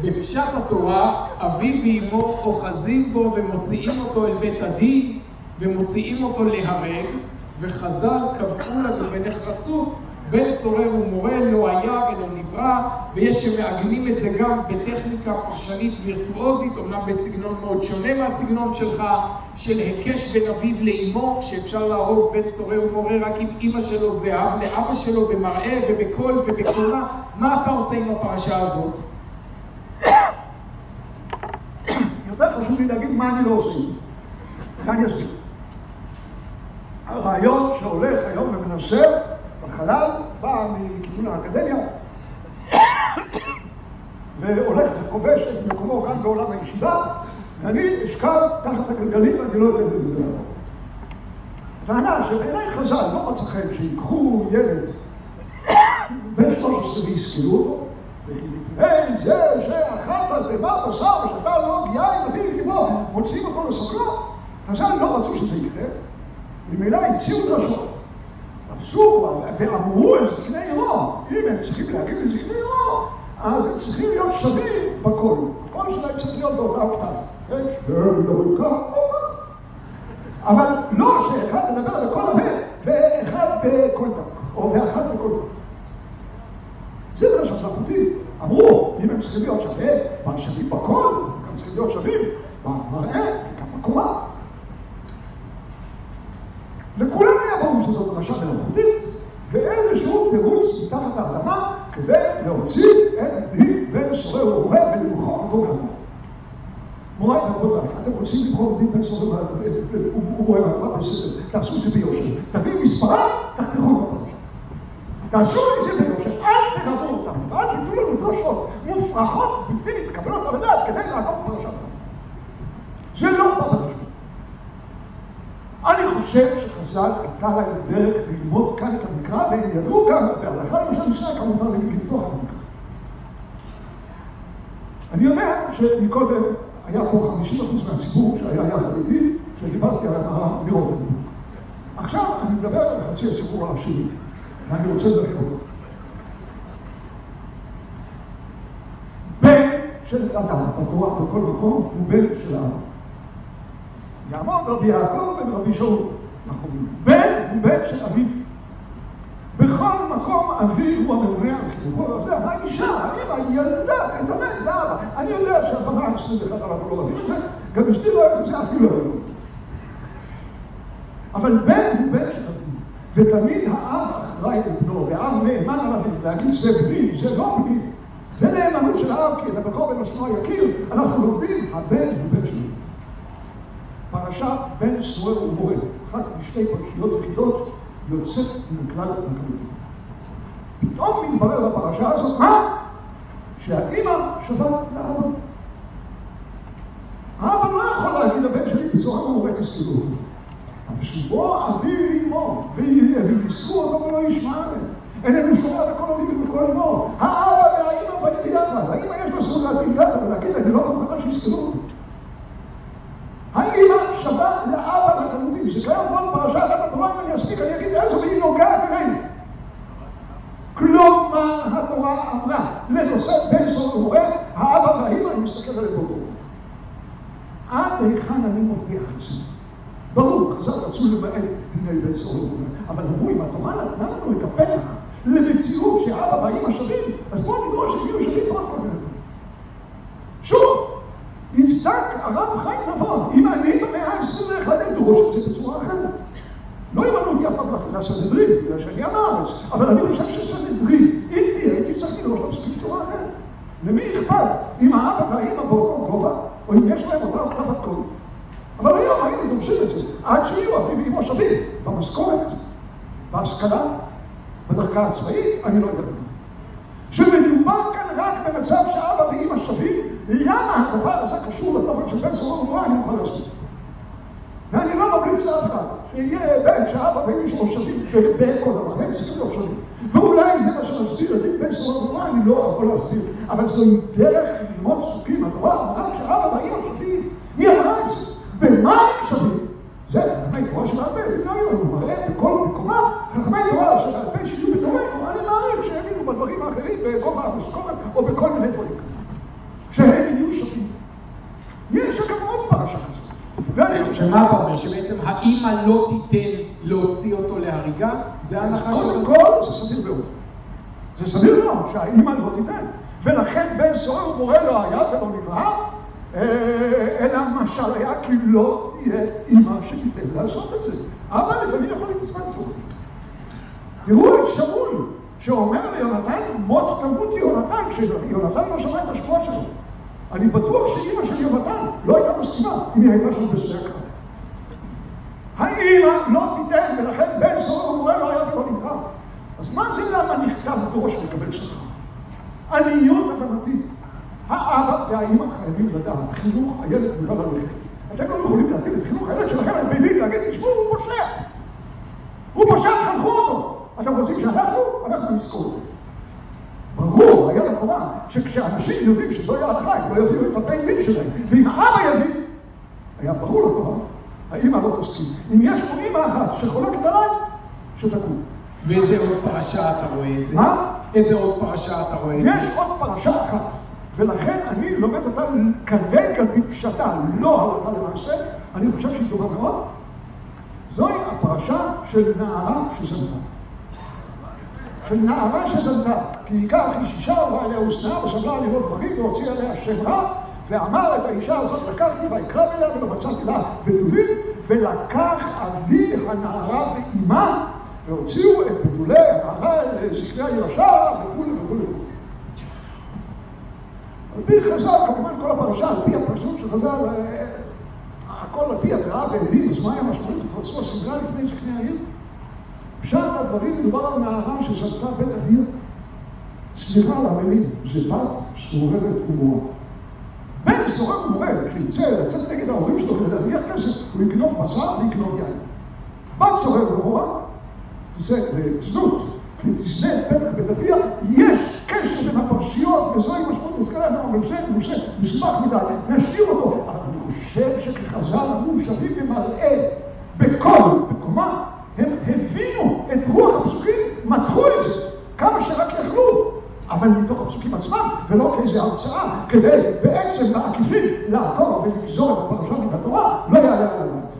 בפשט התורה, אביו ואמו אוחזים בו ומוציאים אותו אל בית הדין, ומוציאים אותו להרג, וחז"ל קבעו לנו בנחרצות בן סורר ומורה לא היה ולא נברא, ויש שמעגנים את זה גם בטכניקה פרשנית וירטואוזית, אמנם בסגנון מאוד שונה מהסגנון שלך, של היקש בין אביו לאמו, שאפשר להרוג בן סורר ומורה רק אם אימא שלו זה אב לאבא שלו במראה ובקול ובקולה. מה אתה עושה עם הפרשה הזאת? יותר חשוב לי להגיד מה אני לא עושה. ואני אסביר. הרעיון שהולך היום ומנסה בחלל, בא מכיוון האקדמיה, והולך וכובש את מקומו כאן בעולם הישיבה, ואני אשכב תחת הגלגלים ואני לא יודע לדבר. טענה שבעיני חז"ל לא מצא חן שיקחו ילד בן 13 ויסכלו אותו, וכי זה שאכלת תיבת בשר ושתה לו יין אביו לימו, מוציאים אותו לסוכנו, חז"ל לא רצו שזה יקרה, ממילא הציעו דרשות. תפסו ואמרו אל זקני עירו, אם הם צריכים להגיד לזקני עירו, אז הם צריכים להיות שווים בקול. הקול שלהם צריך להיות באותה אוקטבה. שהם כך, אבל לא שאחד ידבר בקול עבה ואחד בקול דק, או ואחד בקול דק. זה דרשה תרבותית. אמרו, אם הם צריכים להיות שווים, שווים בקול, אז הם צריכים להיות שווים במראה, גם בקומה. לכולם היה ברור שזו דרשה מלאכותית, ואיזשהו תירוץ מתחת האדמה כדי להוציא את הדין בין סורר ומורה ולמחוק אותו מהאדמה. מוריי ורבותיי, אתם רוצים לבחור דין בין סורר ומורה מהאדמה בסדר, תעשו את זה ביושר. תביאו מספרה, תחתכו את הפרשה. תעשו את זה ביושר, אל תרבו אותם, ואל תיתנו לנו דרשות מופרכות בלתי מתקבלות על הדעת כדי לעקוף פרשה. זה לא בפרשה. אני חושב שחז"ל הייתה להם דרך ללמוד כאן את המקרא, והם ידעו גם בהלכה למשל משנה כמה מותר להם למתוח את המקרא. אני יודע שמקודם היה פה 50% מהציבור שהיה יחד איתי, שדיברתי על האמירות האלה. עכשיו אני מדבר על חצי הסיפור השני, ואני רוצה לדבר אותו. בן של אדם בתורה בכל מקום הוא בן של אדם. יעמוד רבי יעקב בן רבי שאול. אנחנו אומרים, בן הוא בן של אביו. בכל מקום אביו הוא הממונה על חינוכו, והאישה, האמא, ילדה את הבן לאבא. אני יודע שהבמה ה-21 אנחנו לא אוהבים את זה, גם אשתי לא אוהבת את זה, אפילו לא אוהבת. אבל בן הוא בן אביו, ותמיד האב אחראי לבנו, והאב נאמן על אביו, להגיד זה בני, זה לא בני. זה נאמנות של האב, כי את הבכור בן משמע יכיר, אנחנו לומדים, הבן הוא בן אביו. פרשת בן סורר ומורה, אחת משתי פרשיות יחידות, יוצאת מן הכלל לחלוטין. פתאום מתברר בפרשה הזאת, מה? שהאימא שווה לאבא. האבא לא יכול להגיד לבן שלי בסורר ומורה תסתכלו. תפשובו אבי לאמו, ויסחו אותו ולא ישמע עליהם. איננו שומע בכל אביו ובכל אמו. האבא והאימא באים ביחד. האמא יש לו זכות להגיד יחד ולהגיד, אני לא מוכנה שיסכלו אותי. האמא שווה לאבא לחלוטין. זה קיים כל פרשה אחת התורה, אם אני אספיק, אני אגיד איזה והיא נוגעת אלינו. כלומר, התורה אמרה, לנושא בן זוג ומורה, האבא והאמא, אני מסתכל עליהם באותו. עד היכן אני מבטיח את זה? ברור, חז"ל רצו למעט דיני בית סוהר, אבל אמרו, אם התורה נתנה לנו את הפתח למציאות שאבא והאמא שווים, אז בואו נדרוש שהם יהיו שווים כל כל מיני דברים. שוב, יצדק הרב חיים נבון, אם אני במאה ה-21 אדרוש את זה בצורה אחרת. לא ימנו אותי אף פעם לסנהדרין, בגלל שאני עם הארץ, אבל אני חושב שסנהדרין, אם תהיה, הייתי צריך לדרוש לפסוקים בצורה אחרת. למי אכפת אם האבא והאמא באותו גובה, או אם יש להם אותה אותה קול? אבל היום היינו דורשים את זה, עד שיהיו אביו ואמא שווים, במשכורת, בהשכלה, בדרגה הצבאית, אני לא יודע. שמדובר כאן רק במצב שאבא ואמא שווים, למה הדבר הזה קשור לתוכן של בן סורר ומורה, אני יכול להסביר. ואני לא ממליץ לאף אחד שיהיה בן שאבא ואמא שלו שווים בכל דבר, הם צריכים להיות שווים. ואולי זה מה שמסביר את בן סורר ומורה, אני לא יכול להסביר, אבל זוהי דרך ללמוד פסוקים, התורה אמרה שאבא ואמא שווים, היא אמרה את זה. במה הם שווים? זה חכמי תורה שבעל פה, אם לא היו לנו מראה בכל מקומה, חכמי תורה שבעל פה שישו בדומה, אני מעריך שהם יהיו בדברים האחרים, בגובה המשכורת או בכל מיני דברים כאלה. שהם יהיו שווים. יש אגב עוד פרשה כזאת. ואני חושב... ומה אתה אומר? שבעצם האימא לא תיתן להוציא אותו להריגה? זה ההנחה קודם שלו? כל זה סביר מאוד. זה סביר מאוד שהאימא לא תיתן. ולכן בן סוהר ומורה לא היה ולא נברא, אלא משל היה כי לא תהיה אימא שתיתן לעשות את זה. אבא לפעמים יכול להתעצבן קצת. תראו את שאול, שאומר ליונתן, מות תמות יונתן, כשיונתן לא שמע את השבועה שלו. אני בטוח שאימא של יונתן לא הייתה מסכימה אם היא הייתה שם בשדה הקרב. האימא לא תיתן, ולכן בן סוהר ומורה לא היה ולא נברא. אז מה זה למה נכתב דרוש לקבל שכר? עניות הבנתי. האבא והאימא חייבים לדעת, חינוך הילד מותר ללכת. אתם לא יכולים להטיל את חינוך הילד שלכם על בית דין, להגיד, תשמעו, הוא פושע. הוא פושע, תחנכו אותו. אתם רוצים שאנחנו? אנחנו נזכור. ברור, היה לתורה, שכשאנשים יודעים שזוהי ההלכה, הם לא יביאו את הבית דין שלהם. ואם האבא יבין, היה ברור לתורה, האמא לא תסכים. אם יש פה אמא אחת שחולקת עליי, שתקום. ואיזה עוד פרשה אתה רואה את זה? מה? איזה עוד פרשה אתה רואה את זה? יש עוד פרשה אחת, ולכן אני לומד אותה כרגע בפשטה, לא הלכה למעשה, אני חושב שהיא טובה מאוד. זוהי הפרשה של נערה שזנתה. של נערה שזנתה, כי ייקח איש אישה ובעליה ושנאה ושבלה לראות דברים והוציא עליה שם רע ואמר את האישה הזאת לקחתי ויקרב אליה ולא מצאתי לה בתולים ולקח אבי הנערה באימה והוציאו את בתולי הנערה לזקני הירשה וכולי וכולי וכולי. על פי חז"ל, כמובן כל הפרשה, על פי הפרשנות של חז"ל, אה, הכל על פי התראה ועדים, אז מהי המשמעות? תפרסו הסדרה לפני זקני העיר? פשט הדברים מדובר על נערה שזרתה בית אביה. סליחה על המילים, זה בת סוררת ומורה. בן סורר ומורה, כשירצה לצאת נגד ההורים שלו כדי להרוויח כסף, הוא יקנוב בשר ויקנוב יין. בת סורר ומורה, תצא לזנות, ותשנה פתח בית אביה, יש קשר בין הפרשיות, וזוהי משמעות הזכרה, אבל זה נושא מסובך מדי, נשאיר אותו. אבל אני חושב שכחז"ל אמרו שווים במראה, בקול, בקומה, הם הבינו את רוח הפסוקים, מתחו את זה, כמה שרק יכלו, אבל מתוך הפסוקים עצמם, ולא כאיזו הרצאה, כדי בעצם בעקיפין לעקור ולגזור את הפרשה מן התורה, לא יעלה על הדעת.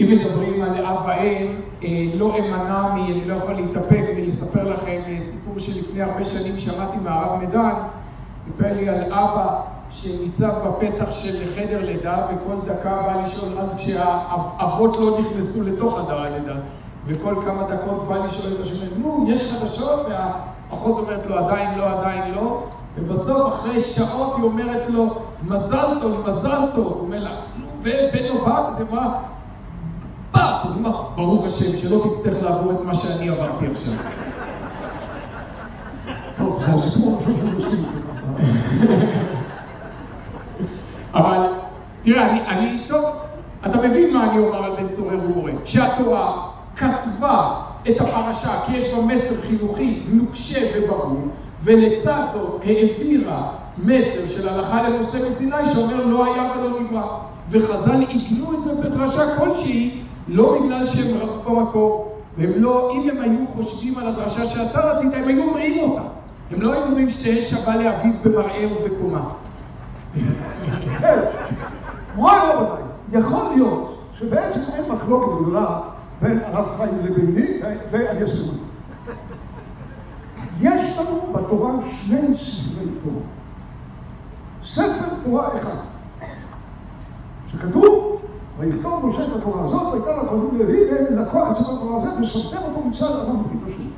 אם מדברים על אב ואם, אה, לא אמנע. אני לא יכול להתאפק מלספר לכם אה, סיפור שלפני הרבה שנים שמעתי מהרב מדן, סיפר לי על אבא שניצב בפתח של חדר לידה, וכל דקה בא לשאול, אז כשהאבות לא נכנסו לתוך חדר הלידה, וכל כמה דקות בא לשאול את השם, נו, יש חדשות? והאחות אומרת לו, עדיין לא, עדיין לא, ובסוף, אחרי שעות, היא אומרת לו, מזל טוב, מזל טוב. הוא אומר לה, נו, ובן או אמרה, בת! אז ברוך השם, שלא תצטרך לעבור את מה שאני עברתי עכשיו. טוב, זה הסיפור אבל תראה, אני, אני, טוב, אתה מבין מה אני אומר על בן צורר ומורה. שהתורה כתבה את הפרשה כי יש בה מסר חינוכי נוקשה וברור, ולצד זאת העבירה מסר של הלכה למשה מסיני שאומר לא היה ולא נברא. וחז"ל עיגנו את זה בדרשה כלשהי לא בגלל שהם ראו במקור, והם לא, אם הם היו חושבים על הדרשה שאתה רצית, הם היו אומרים אותה. הם לא היו אומרים שתהא שווה לאביו במראה ובקומה. כן, מוריי ורבותיי, יכול להיות שבעצם אין מחלוקת גדולה בין הרב חיים לביני, ואני אסביר מה. יש לנו בתורה שני ספרי תורה. ספר תורה אחד, שכתוב, ויכתוב משה את התורה הזאת, והייתה לה קודם לוי, ולקוח את ספר התורה הזה, וסופר אותו מצד אדם בברית השם.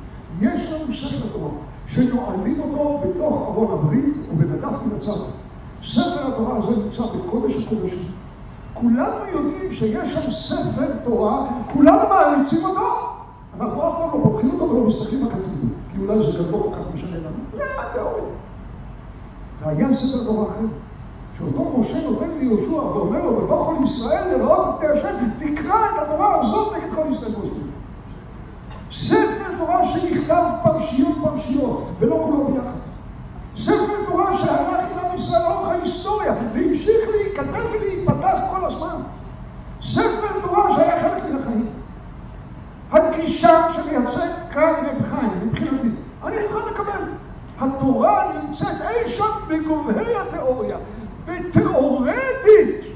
יש לנו ספר תורה, שנועלים אותו בתוך ארון הברית ובמדף מן הצד. ספר התורה הזה נמצא בקודש הקודשים. כולנו יודעים שיש שם ספר תורה, כולנו מעריצים אותו, אנחנו אף פעם לא פותחים אותו ולא מסתכלים מה כי אולי זה לא כל כך משנה לנו. זה התיאוריה. והיה ספר תורה אחר, שאותו משה נותן ליהושע ואומר לו, בבוא כל ישראל לראות את השם, תקרא את התורה הזאת נגד כל ישראל. ספר תורה שנכתב פרשיות פרשיות, ולא כולו ביחד. ספר תורה שהלך עם עם ישראל לאורך ההיסטוריה, והמשיך להיכתב ולהיפתח כל הזמן. ספר תורה שהיה חלק מן החיים. הגישה שמייצג כאן רב חיים, מבחינתי, אני מוכן לקבל. התורה נמצאת אי שם בגובהי התיאוריה, בתיאורטית.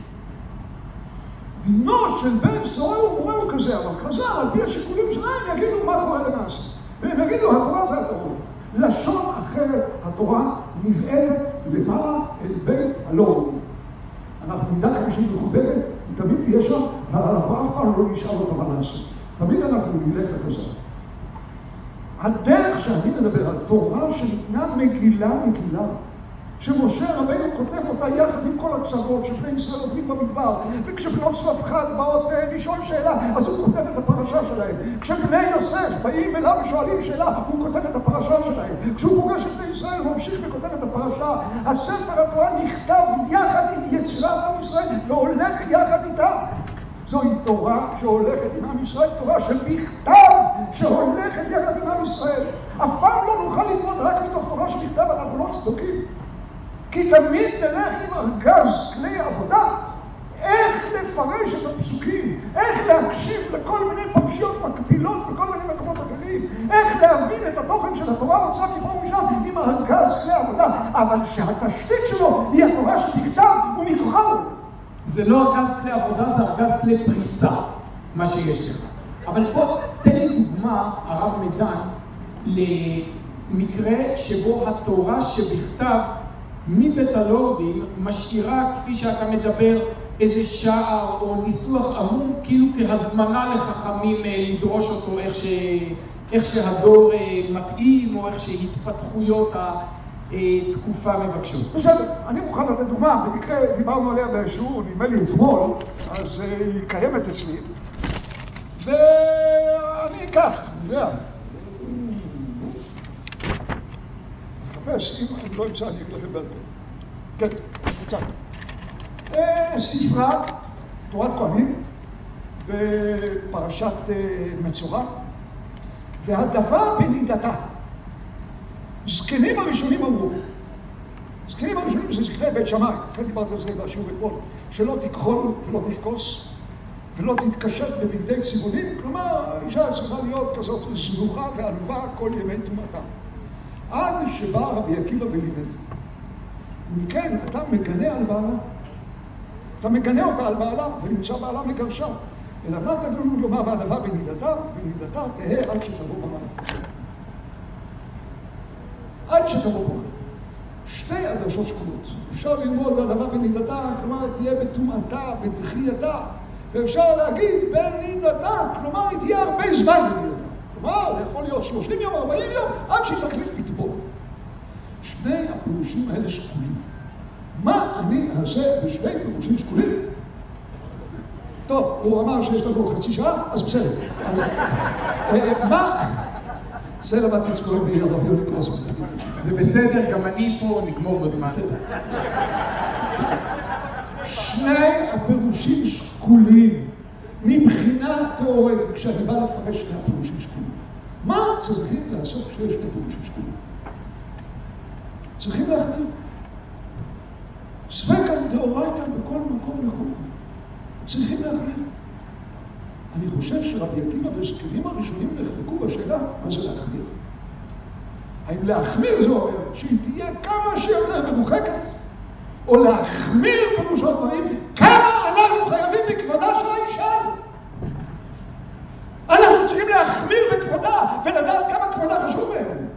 דינו של בן סורר הוא מורה לו כזה, אבל חז"ל, על פי השיקולים שלהם, יגידו מה קורה למעשה. והם יגידו, התורה זה התיאוריה. לשון אחרת, התורה נבעדת למעלה אל בית הלא אנחנו נדע שהיא מכובדת, היא תמיד תהיה שם, אבל אף פעם לא נשאל אותה מה לעשות. תמיד אנחנו נלך לחזר. הדרך שאני מדבר על תורה שניתנה מגילה מגילה, שמשה רבינו כותב אותה יחד עם כל הקצוות שבני ישראל עובדים במדבר, וכשבנות צלפחד באות אה, לשאול שאלה, אז הוא כותב את הפרשה שלהם. כשבני יוסף באים אליו ושואלים שאלה, הוא כותב את הפרשה שלהם. כשהוא פוגש את בני ישראל, הוא ממשיך וכותב את הפרשה. הספר התורה נכתב יחד עם יצירת עם ישראל, והולך יחד איתם. זוהי תורה שהולכת עם עם ישראל, תורה של בכתב שהולכת יחד עם עם ישראל. אף פעם לא נוכל ללמוד רק מתוך תורה שנכתב, אנחנו לא צדוקים. כי תמיד נלך עם ארגז כלי עבודה, איך לפרש את הפסוקים, איך להקשיב לכל מיני פרשיות מקבילות בכל מיני מקומות אחרים, איך להבין את התוכן של התורה רוצה מפה ומשם עם ארגז כלי עבודה, אבל שהתשתית שלו היא התורה שנכתב ומכוחו. זה לא ארגז כלי עבודה, זה ארגז כלי פריצה, מה שיש לך. אבל פה, תן לי דוגמה, הרב מדן, למקרה שבו התורה שבכתב מבית הלורדים משאירה, כפי שאתה מדבר, איזה שער או ניסוח עמום, כאילו כהזמנה לחכמים אה, לדרוש אותו איך, ש... איך שהדור אה, מתאים, או איך שהתפתחויות התקופה מבקשות. בסדר, אני מוכן לתת דוגמה, במקרה דיברנו עליה בשיעור, נדמה לי אתמול, אז אה, היא קיימת אצלי, ואני אקח, אני יודע. מחפש, אם אני לא אמצא, אני אגיד לכם בעל פה. כן, קצת. אה, ספרה, תורת כהנים, בפרשת אה, מצורע, והדבר בנידתה. זקנים הראשונים אמרו, זקנים הראשונים זה זקני בית שמאי, לכן דיברתי על זה בשיעור אתמול, שלא תכחול ולא תפקוס ולא תתקשט בבגדי צבעונים, כלומר, האישה צריכה להיות כזאת זנוחה ועלובה כל ימי טומאתה. עד שבא רבי עקיבא ולימד. אם כן, אתה מגנה על בעלה. אתה מגנה אותה על בעלה, ונמצא בעלה מגרשה. אלא מה תדעו לומר והדבר בנידתה, בנידתה תהא עד שתבוא במעלה. עד שתבוא במעלה. שתי הדרשות שקולות. אפשר ללמוד והדבר בנידתה, כלומר תהיה בטומאתה, בדחייתה, ואפשר להגיד בנידתה, כלומר היא תהיה הרבה זמן בנידתה. כלומר, זה יכול להיות 30 יום, 40 יום, עד שהיא תחליט לטבול. שני הפירושים האלה שקולים. מה אני אעשה בשני פירושים שקולים? טוב, הוא אמר שיש לנו חצי שעה, אז בסדר. אה, מה? זה למדתי שקוראים לי הרב יוני קרוסמן. זה בסדר, גם אני פה, נגמור בזמן. שני הפירושים שקולים. מבחינה תיאורטית, כשאני בא לפרש שני הפירושים שקולים. מה צריכים לעשות כשיש שני פירושים שקולים? צריכים להחליט. ספקא דאורייתא בכל מקום לחוק. צריכים להחליט. אני חושב שרבי עקיבא וזקנים הראשונים נחלקו בשאלה מה זה להחמיר. האם להחמיר זה אומר שהיא תהיה כמה שיותר מרוחקת, או להחמיר פירושו דברים, כמה אנחנו חייבים בכבודה של האישה הזאת. אנחנו צריכים להחמיר בכבודה ולדעת כמה כבודה חשוב מהם.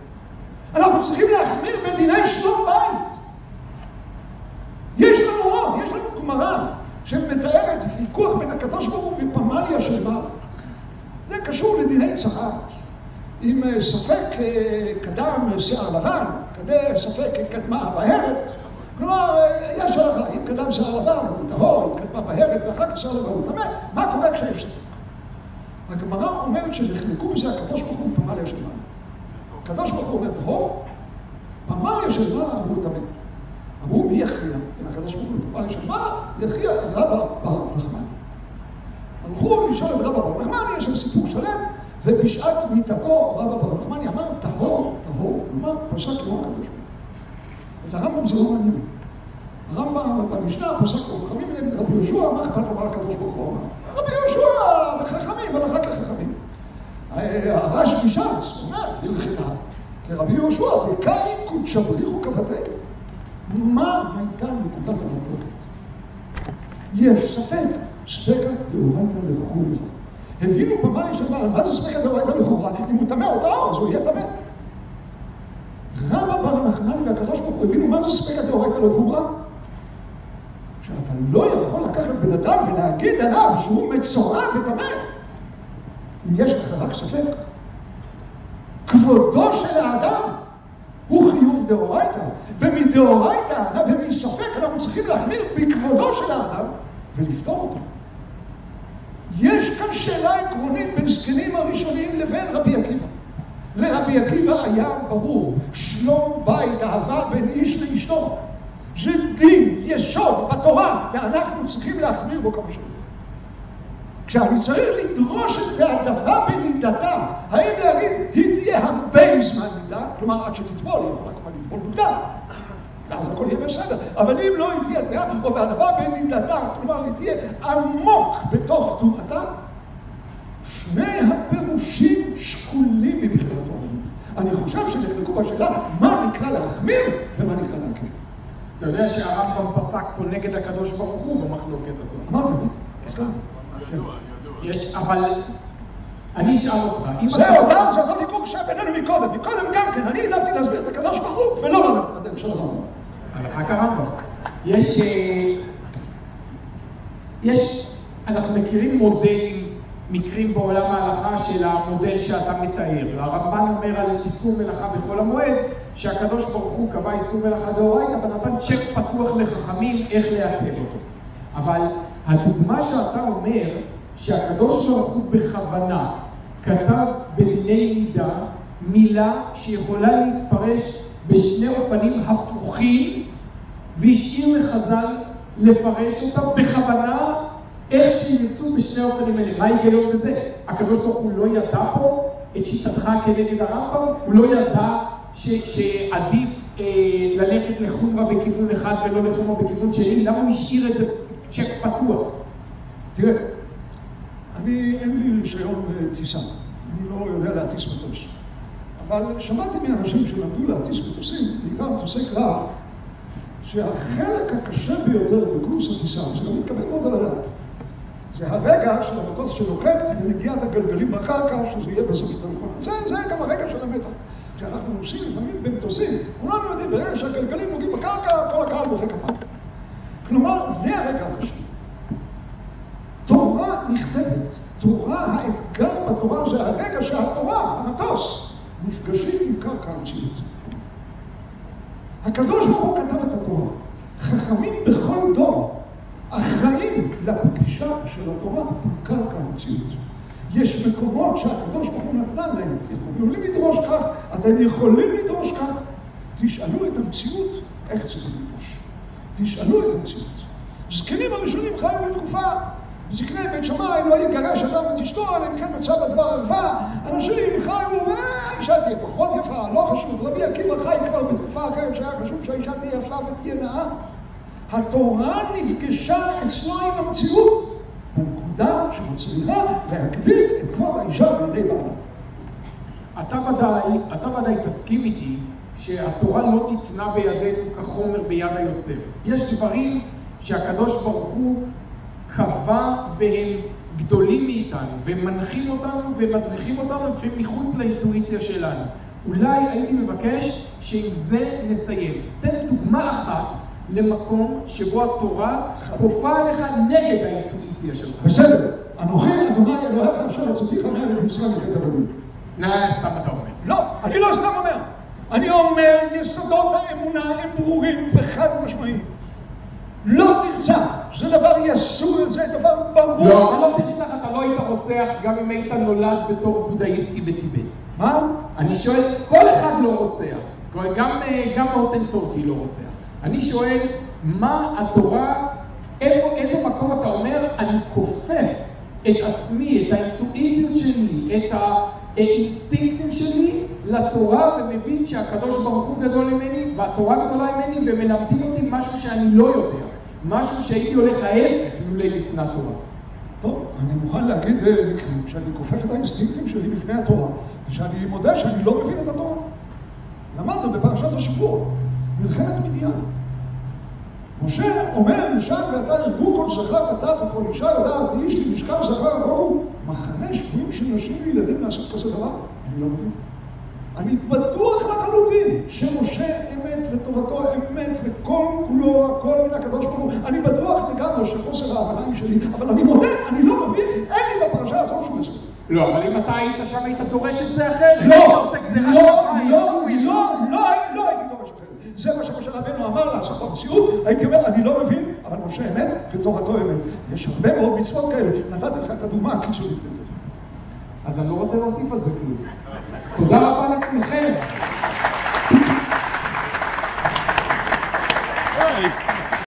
אנחנו צריכים להחמיר בדיני שלום בית. יש לנו עוד, יש לנו גמרא שמתארת ויכוח בין הקדוש ברוך הוא בפמליה של מעלה. זה קשור לדיני צרה. אם ספק קדם שיער לבן, כדי ספק קדמה בהרת, כלומר, יש הלכה, אם קדם שיער לבן הוא טהור, אם קדמה בהרת ואחר כך שיער לבן הוא טמא, מה קורה כשיש ספק? הגמרא אומרת שנחלקו בזה הקדוש ברוך הוא בפמליה של מעלה. הקדוש ברוך הוא אומר פמליה של מעלה אמרו טמא. אמרו מי יכריע? אם הקדוש ברוך הוא בפמליה של מעלה, יכריע את רבא בר נחמני. הלכו לשאול את רבא בר נחמני, יש שם סיפור שלם, ובשעת מיתתו רבא בר נחמני אמר טהור, טהור, כלומר פסק כמו הקדוש ברוך הוא. אז הרמב"ם זה לא מעניין. הרמב"ם במשנה כמו חכמים נגד רבי יהושע, מה אכפת לו מה הקדוש ברוך הוא אמר? רבי יהושע וחכמים, הלכה כחכמים. הרשב"י ש"ס אומר, הלכתה, כרבי יהושע, וקין קודשא בריחו כבתי. מה הייתה נקודת המחלוקת? יש ספק, ספקא דאורייתא לחומרא. הבינו במה יש למה, מה זה ספקא דאורייתא לחומרא? אם הוא טמא או טהור, אז הוא יהיה טמא. רבא בר נחמני והקדוש ברוך הוא הבינו מה זה ספקא דאורייתא לחומרא? שאתה לא יכול לקחת בן אדם ולהגיד עליו שהוא מצורע וטמא. אם יש לך רק ספק, כבודו של האדם הוא חיוב דאורייתא, ומדאורייתא ומספק אנחנו צריכים להחמיר בכבודו של האדם ולפתור אותו. יש כאן שאלה עקרונית בין זקנים הראשונים לבין רבי עקיבא. לרבי עקיבא היה ברור, שלום בית, אהבה בין איש לאשתו. זה דין, יסוד בתורה, ואנחנו צריכים להחמיר בו כמה שנים. כשאני צריך לדרוש את העדפה במידתה, האם להגיד, היא תהיה הרבה זמן מידה, כלומר עד שתטבול, היא יכולה כבר לטבול מוקדם, ואז הכל יהיה בסדר, אבל אם לא, היא תהיה תביעה, או בהעדפה במידתה, כלומר היא תהיה עמוק בתוך תאומתה, שני הפירושים שקולים מבחינת העולם. אני חושב שנחלקו בשאלה מה נקרא להחמיר ומה נקרא להקל. אתה יודע שהרמב"ם פסק פה נגד הקדוש ברוך הוא במחלוקת הזאת. אמרתי אז כאן. יש, אבל אני אשאל אותך, אם זה אותם, זה אותו ויכוח שהיה בינינו מקודם. מקודם גם כן, אני העדפתי להסביר את הקדוש ברוך הוא, ולא ללכת בדרך של הרמב"ם. הלכה כרמב"ם. יש, יש, אנחנו מכירים מודלים, מקרים בעולם ההלכה של המודל שאתה מתאר. הרמב"ן אומר על איסור מלאכה בחול המועד, שהקדוש ברוך הוא קבע איסור מלאכה דאורייתא, ונתן צ'ק פתוח לחכמים איך לייצב אותו. אבל הדוגמה שאתה אומר, שהקדוש ברוך הוא בכוונה כתב בדיני מידה מילה שיכולה להתפרש בשני אופנים הפוכים והשאיר לחז"ל לפרש אותה בכוונה איך שירצו בשני האופנים האלה. מה ההיגיון בזה? הקדוש ברוך הוא לא ידע פה את שיטתך כנגד הרמב"ם? הוא לא ידע ש, שעדיף אה, ללכת לחומרה בכיוון אחד ולא לחומרה בכיוון שני? למה הוא השאיר את זה צ'ק פתוח? תראה, אני, אין לי רישיון טיסה, אני לא יודע להטיס מטוס. אבל שמעתי מאנשים שלמדו להטיס מטוסים, בעיקר מטוסי קרב, שהחלק הקשה ביותר בקורס הטיסה, זה לא מתקבל מאוד על הדעת. זה הרגע של המטוס שנוחת ונגיעת הגלגלים בקרקע, שזה יהיה בזווית הנכונה. זה, זה גם הרגע של המתח. כשאנחנו נוסעים לפעמים במטוסים, כולנו יודעים, ברגע שהגלגלים נוגעים בקרקע, כל הקהל מוחא כפיים. כלומר, זה הרגע הראשון. תורה נכתבת. תורה, האתגר בתורה זה הרגע שהתורה, המטוס, נפגשים עם קרקע המציאות. הקדוש ברוך הוא כתב את התורה. חכמים בכל דור אחראים לפגישה של התורה קרקע המציאות. יש מקומות שהקדוש ברוך הוא נתן להם, אתם יכולים לדרוש כך, אתם יכולים לדרוש כך. תשאלו את המציאות איך צריך לדרוש. תשאלו את המציאות. זקנים הראשונים חיו בתקופה זקני בית שמאי לא יגרש אדם את אשתו, אלא אם כן מצב הדבר ערווה. אנשים חיו, האישה תהיה פחות יפה, לא חשוב. רבי עקיבא חי כבר בתקופה אחרת שהיה חשוב שהאישה תהיה יפה ותהיה נאה. התורה נפגשה אצלו עם המציאות בנקודה שמצליחה להקביל את כבוד האישה בעיני בעלה. אתה ודאי, אתה ודאי תסכים איתי שהתורה לא ניתנה בידינו כחומר ביד היוצר. יש דברים שהקדוש ברוך הוא קבע והם גדולים מאיתנו, והם מנחים אותנו ומדריכים אותנו לפעמים מחוץ לאינטואיציה שלנו. אולי הייתי מבקש שעם זה נסיים. תן דוגמה אחת למקום שבו התורה כופה עליך נגד האינטואיציה שלך. בסדר, אנוכי אדוני אלוהיך אשר הוצאתיך מארץ מצרים מבית עבדים. נא, סתם אתה אומר. לא, אני לא סתם אומר. אני אומר, יסודות האמונה הם ברורים וחד משמעיים. לא תרצח, זה דבר יסור, זה דבר ברור. לא, אתה לא תרצח, אתה לא היית רוצח גם אם היית נולד בתור בודהיסטי בטיבט. מה? אני שואל, כל אחד לא רוצח, גם, גם האוטנטוטי לא רוצח. אני שואל, מה התורה, איפה, איזה מקום אתה אומר, אני כופף את עצמי, את האינטואיציות שלי, את האינסטינקטים שלי לתורה ומבין שהקדוש ברוך הוא גדול ממני והתורה גדולה ממני ומלמדים אותי משהו שאני לא יודע, משהו שהייתי הולך ההפך לולא ניתנה תורה. טוב, אני מוכן להגיד שאני כופף את האינסטינקטים שלי בפני התורה ושאני מודה שאני לא מבין את התורה. למדנו בפרשת השבוע, מלחמת מדיין. משה אומר, שם ואתה ירבו כל זכר וטף וכל אישה יודעת איש כי משכב זכר בואו מחנה שבויים של נשים וילדים לעשות כזה דבר? אני לא מבין. אני בטוח לחלוטין שמשה אמת ותורתו אמת וכל כולו הכל מן הקדוש ברוך הוא. אני בטוח לגמרי שחוסר ההבנה היא שלי, אבל אני מודה, אני לא מבין, אין לי בפרשה הזאת שום מסר. לא, אבל אם אתה היית שם היית דורש את זה אחרת. לא, לא, לא, לא, לא, לא. זה מה שמשה רבנו אמר לעשות במציאות, הייתי אומר, אני לא מבין, אבל משה אמת ותורתו אמת. יש הרבה מאוד מצוות כאלה, נתתי לך את הדוגמה הקיצונית. אז אני לא רוצה להוסיף על זה כלום. תודה רבה לכולכם.